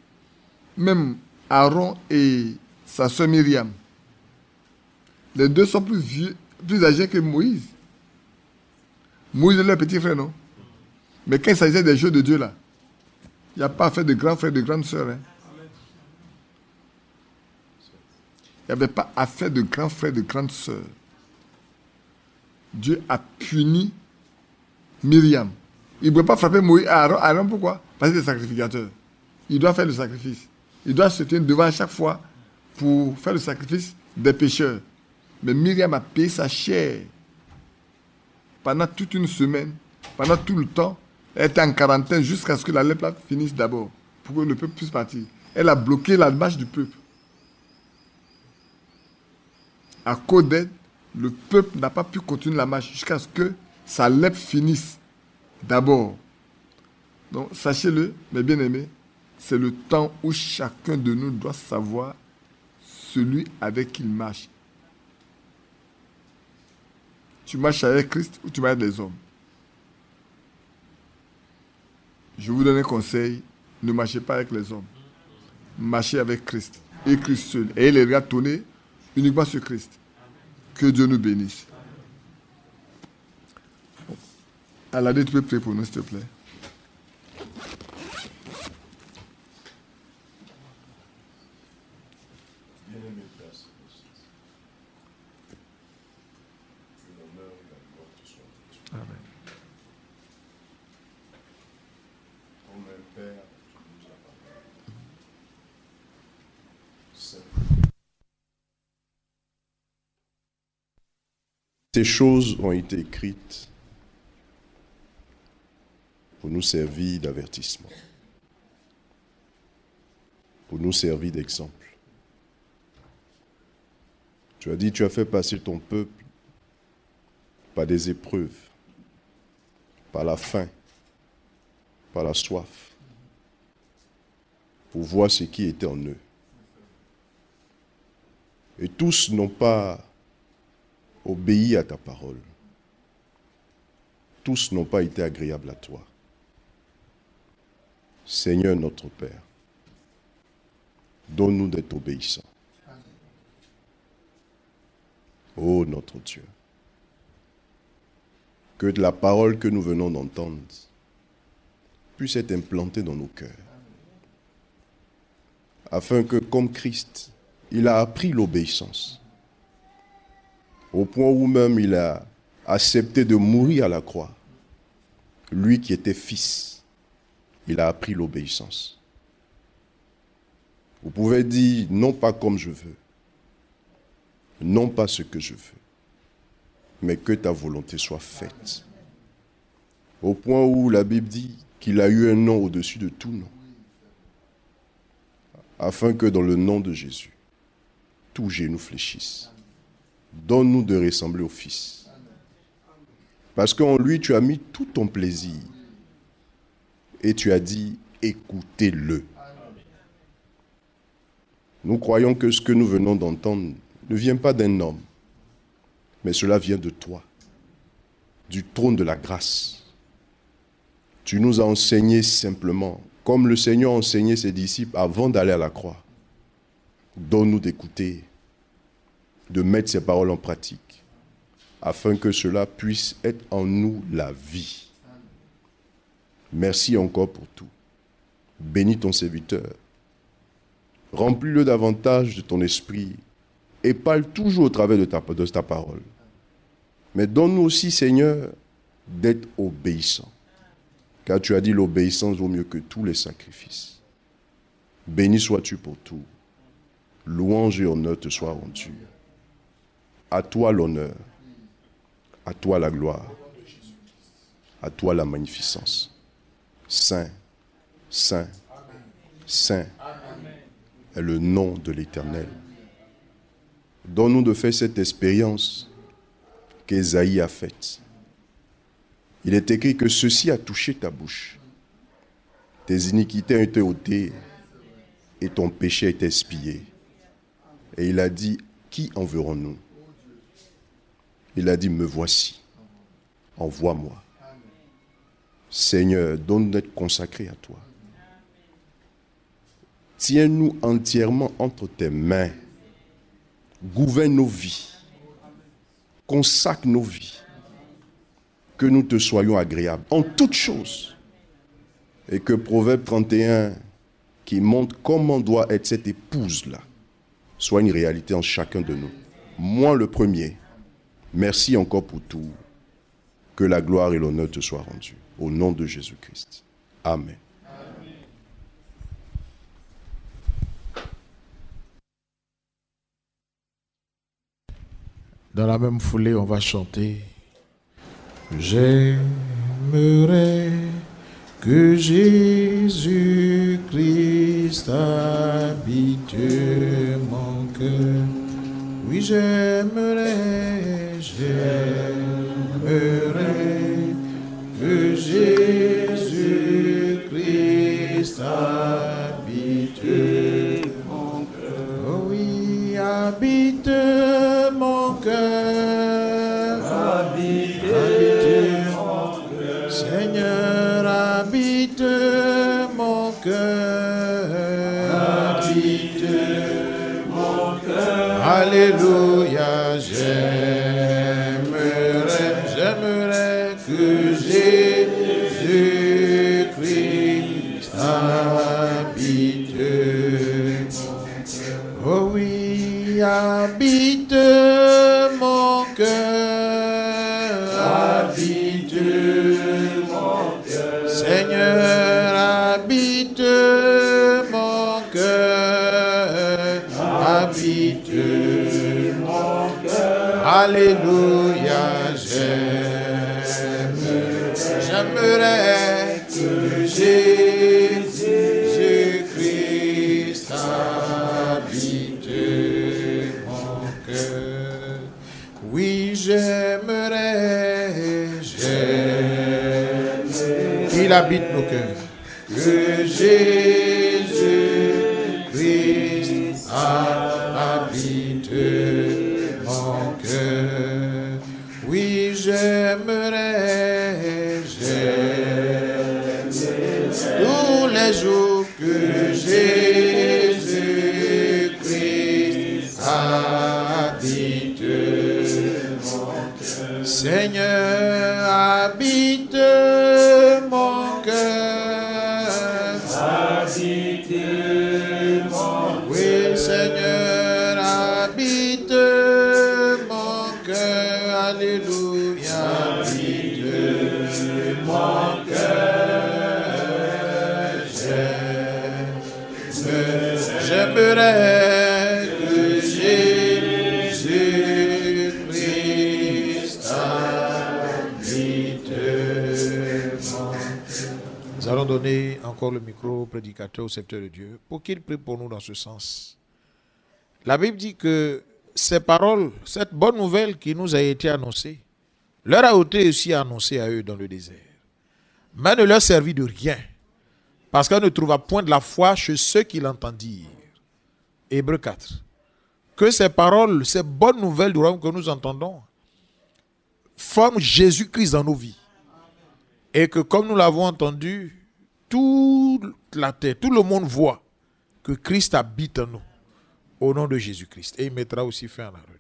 Même Aaron et sa soeur Myriam, les deux sont plus vieux, plus âgés que Moïse. Moïse est leur petit frère, non? Mais quand il s'agissait des jeux de Dieu, là, il n'y a pas fait de grand frère, de grande soeur. Hein. Il n'y avait pas affaire de grand frère, de grande soeur. Dieu a puni Myriam. Il ne peut pas frapper Moïse, Aaron. Aaron, pourquoi? Parce qu'il est sacrificateur. Il doit faire le sacrifice. Il doit se tenir devant chaque fois pour faire le sacrifice des pécheurs. Mais Myriam a payé sa chair pendant toute une semaine, pendant tout le temps. Elle était en quarantaine jusqu'à ce que la lèpre finisse d'abord, pour que le peuple puisse partir. Elle a bloqué la marche du peuple. À cause d'elle, le peuple n'a pas pu continuer la marche jusqu'à ce que sa lèpre finisse d'abord. Donc, sachez-le, mes bien-aimés, c'est le temps où chacun de nous doit savoir celui avec qui il marche. Tu marches avec Christ ou tu marches avec des hommes? Je vous donne un conseil, ne marchez pas avec les hommes. Marchez avec Christ et Christ seul. Et les regards tournés uniquement sur Christ. Que Dieu nous bénisse. Aladé, tu peux prier pour nous, s'il te plaît. Ces choses ont été écrites pour nous servir d'avertissement, pour nous servir d'exemple. Tu as dit, tu as fait passer ton peuple par des épreuves, par la faim, par la soif, pour voir ce qui était en eux. Et tous n'ont pas obéi à ta parole. Tous n'ont pas été agréables à toi. Seigneur notre Père, donne-nous d'être obéissants. Ô notre Dieu, que la parole que nous venons d'entendre puisse être implantée dans nos cœurs, afin que, comme Christ, il a appris l'obéissance, au point où même il a accepté de mourir à la croix, lui qui était fils il a appris l'obéissance. Vous pouvez dire, non pas comme je veux, non pas ce que je veux, mais que ta volonté soit faite. Au point où la Bible dit qu'il a eu un nom au-dessus de tout nom, afin que dans le nom de Jésus, tout genou fléchisse. Donne-nous de ressembler au Fils. Parce qu'en lui, tu as mis tout ton plaisir et tu as dit, écoutez-le. Nous croyons que ce que nous venons d'entendre ne vient pas d'un homme, mais cela vient de toi, du trône de la grâce. Tu nous as enseigné simplement, comme le Seigneur a enseigné ses disciples avant d'aller à la croix. Donne-nous d'écouter, de mettre ces paroles en pratique, afin que cela puisse être en nous la vie. Merci encore pour tout. Bénis ton serviteur. Remplis-le davantage de ton esprit et parle toujours au travers de ta, parole. Mais donne-nous aussi, Seigneur, d'être obéissants. Car tu as dit l'obéissance vaut mieux que tous les sacrifices. Béni sois-tu pour tout. Louange et honneur te soient rendus. À toi l'honneur. À toi la gloire. À toi la magnificence. Saint, Saint, Saint est le nom de l'Éternel. Donne-nous de faire cette expérience qu'Esaïe a faite. Il est écrit que ceci a touché ta bouche. Tes iniquités ont été ôtées et ton péché été expié. Et il a dit, qui enverrons-nous? Il a dit, me voici, envoie-moi. Seigneur, donne d'être consacré à toi. Tiens-nous entièrement entre tes mains. Gouverne nos vies. Consacre nos vies. Que nous te soyons agréables en toutes choses. Et que Proverbe 31, qui montre comment doit être cette épouse-là, soit une réalité en chacun de nous. Moi le premier. Merci encore pour tout. Que la gloire et l'honneur te soient rendus. Au nom de Jésus-Christ. Amen. Dans la même foulée, on va chanter. J'aimerais que Jésus-Christ habite mon cœur. Oui, j'aimerais, j'aimerais Jésus-Christ habite mon cœur. Oh oui, habite mon cœur. Habite, mon cœur. Seigneur, habite mon cœur. Habite mon cœur. Alléluia, j'aimerais, Alléluia, j'aimerais, j'aimerais que Jésus-Christ habite mon cœur. Oui, j'aimerais, j'aimerais qu'il habite nos cœurs. Encore le micro prédicateur, au sceptre de Dieu, pour qu'il prie pour nous dans ce sens. La Bible dit que ces paroles, cette bonne nouvelle qui nous a été annoncée, leur a été aussi annoncée à eux dans le désert. Mais ne leur servit de rien, parce qu'elle ne trouva point de la foi chez ceux qui l'entendirent. Hébreu 4. que ces paroles, ces bonnes nouvelles du royaume que nous entendons, forment Jésus-Christ dans nos vies. Et que comme nous l'avons entendu, toute la terre, tout le monde voit que Christ habite en nous. Au nom de Jésus-Christ. Et il mettra aussi fin à la réunion.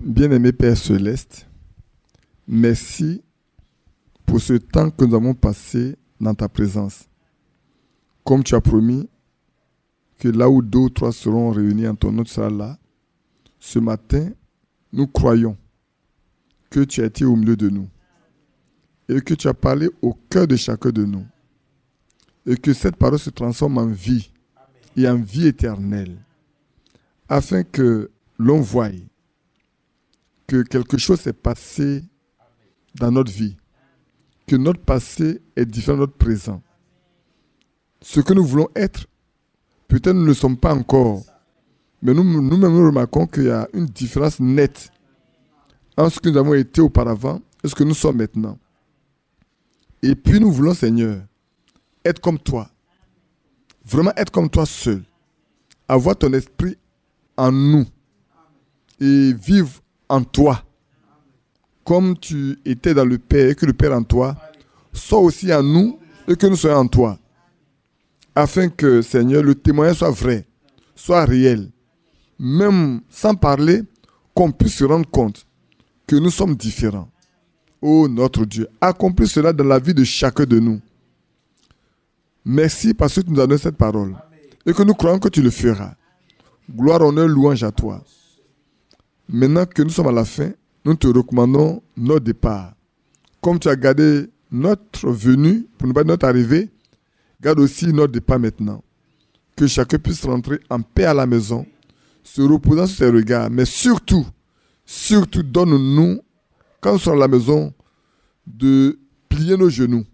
Bien-aimé Père Céleste, merci pour ce temps que nous avons passé dans ta présence. Comme tu as promis que là où deux ou trois seront réunis en ton nom, tu seras là. Ce matin, nous croyons que tu as été au milieu de nous et que tu as parlé au cœur de chacun de nous et que cette parole se transforme en vie et en vie éternelle afin que l'on voie que quelque chose s'est passé dans notre vie, que notre passé est différent de notre présent. Ce que nous voulons être, peut-être nous ne le sommes pas encore, mais nous, nous-mêmes nous remarquons qu'il y a une différence nette entre ce que nous avons été auparavant et ce que nous sommes maintenant. Et puis nous voulons, Seigneur, être comme toi. Vraiment être comme toi seul. Avoir ton esprit en nous. Et vivre en toi. Comme tu étais dans le Père et que le Père en toi soit aussi en nous et que nous soyons en toi. Afin que, Seigneur, le témoignage soit vrai, soit réel. Même sans parler, qu'on puisse se rendre compte que nous sommes différents. Oh notre Dieu, accomplis cela dans la vie de chacun de nous. Merci parce que tu nous as donné cette parole et que nous croyons que tu le feras. Gloire, honneur, louange à toi. Maintenant que nous sommes à la fin, nous te recommandons notre départ. Comme tu as gardé notre venue, pour ne pas notre arrivée, garde aussi notre départ maintenant. Que chacun puisse rentrer en paix à la maison, se reposant sur ses regards, mais surtout, surtout donne-nous, quand nous sommes à la maison, de plier nos genoux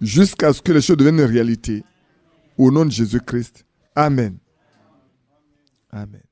jusqu'à ce que les choses deviennent une réalité. Au nom de Jésus-Christ. Amen. Amen.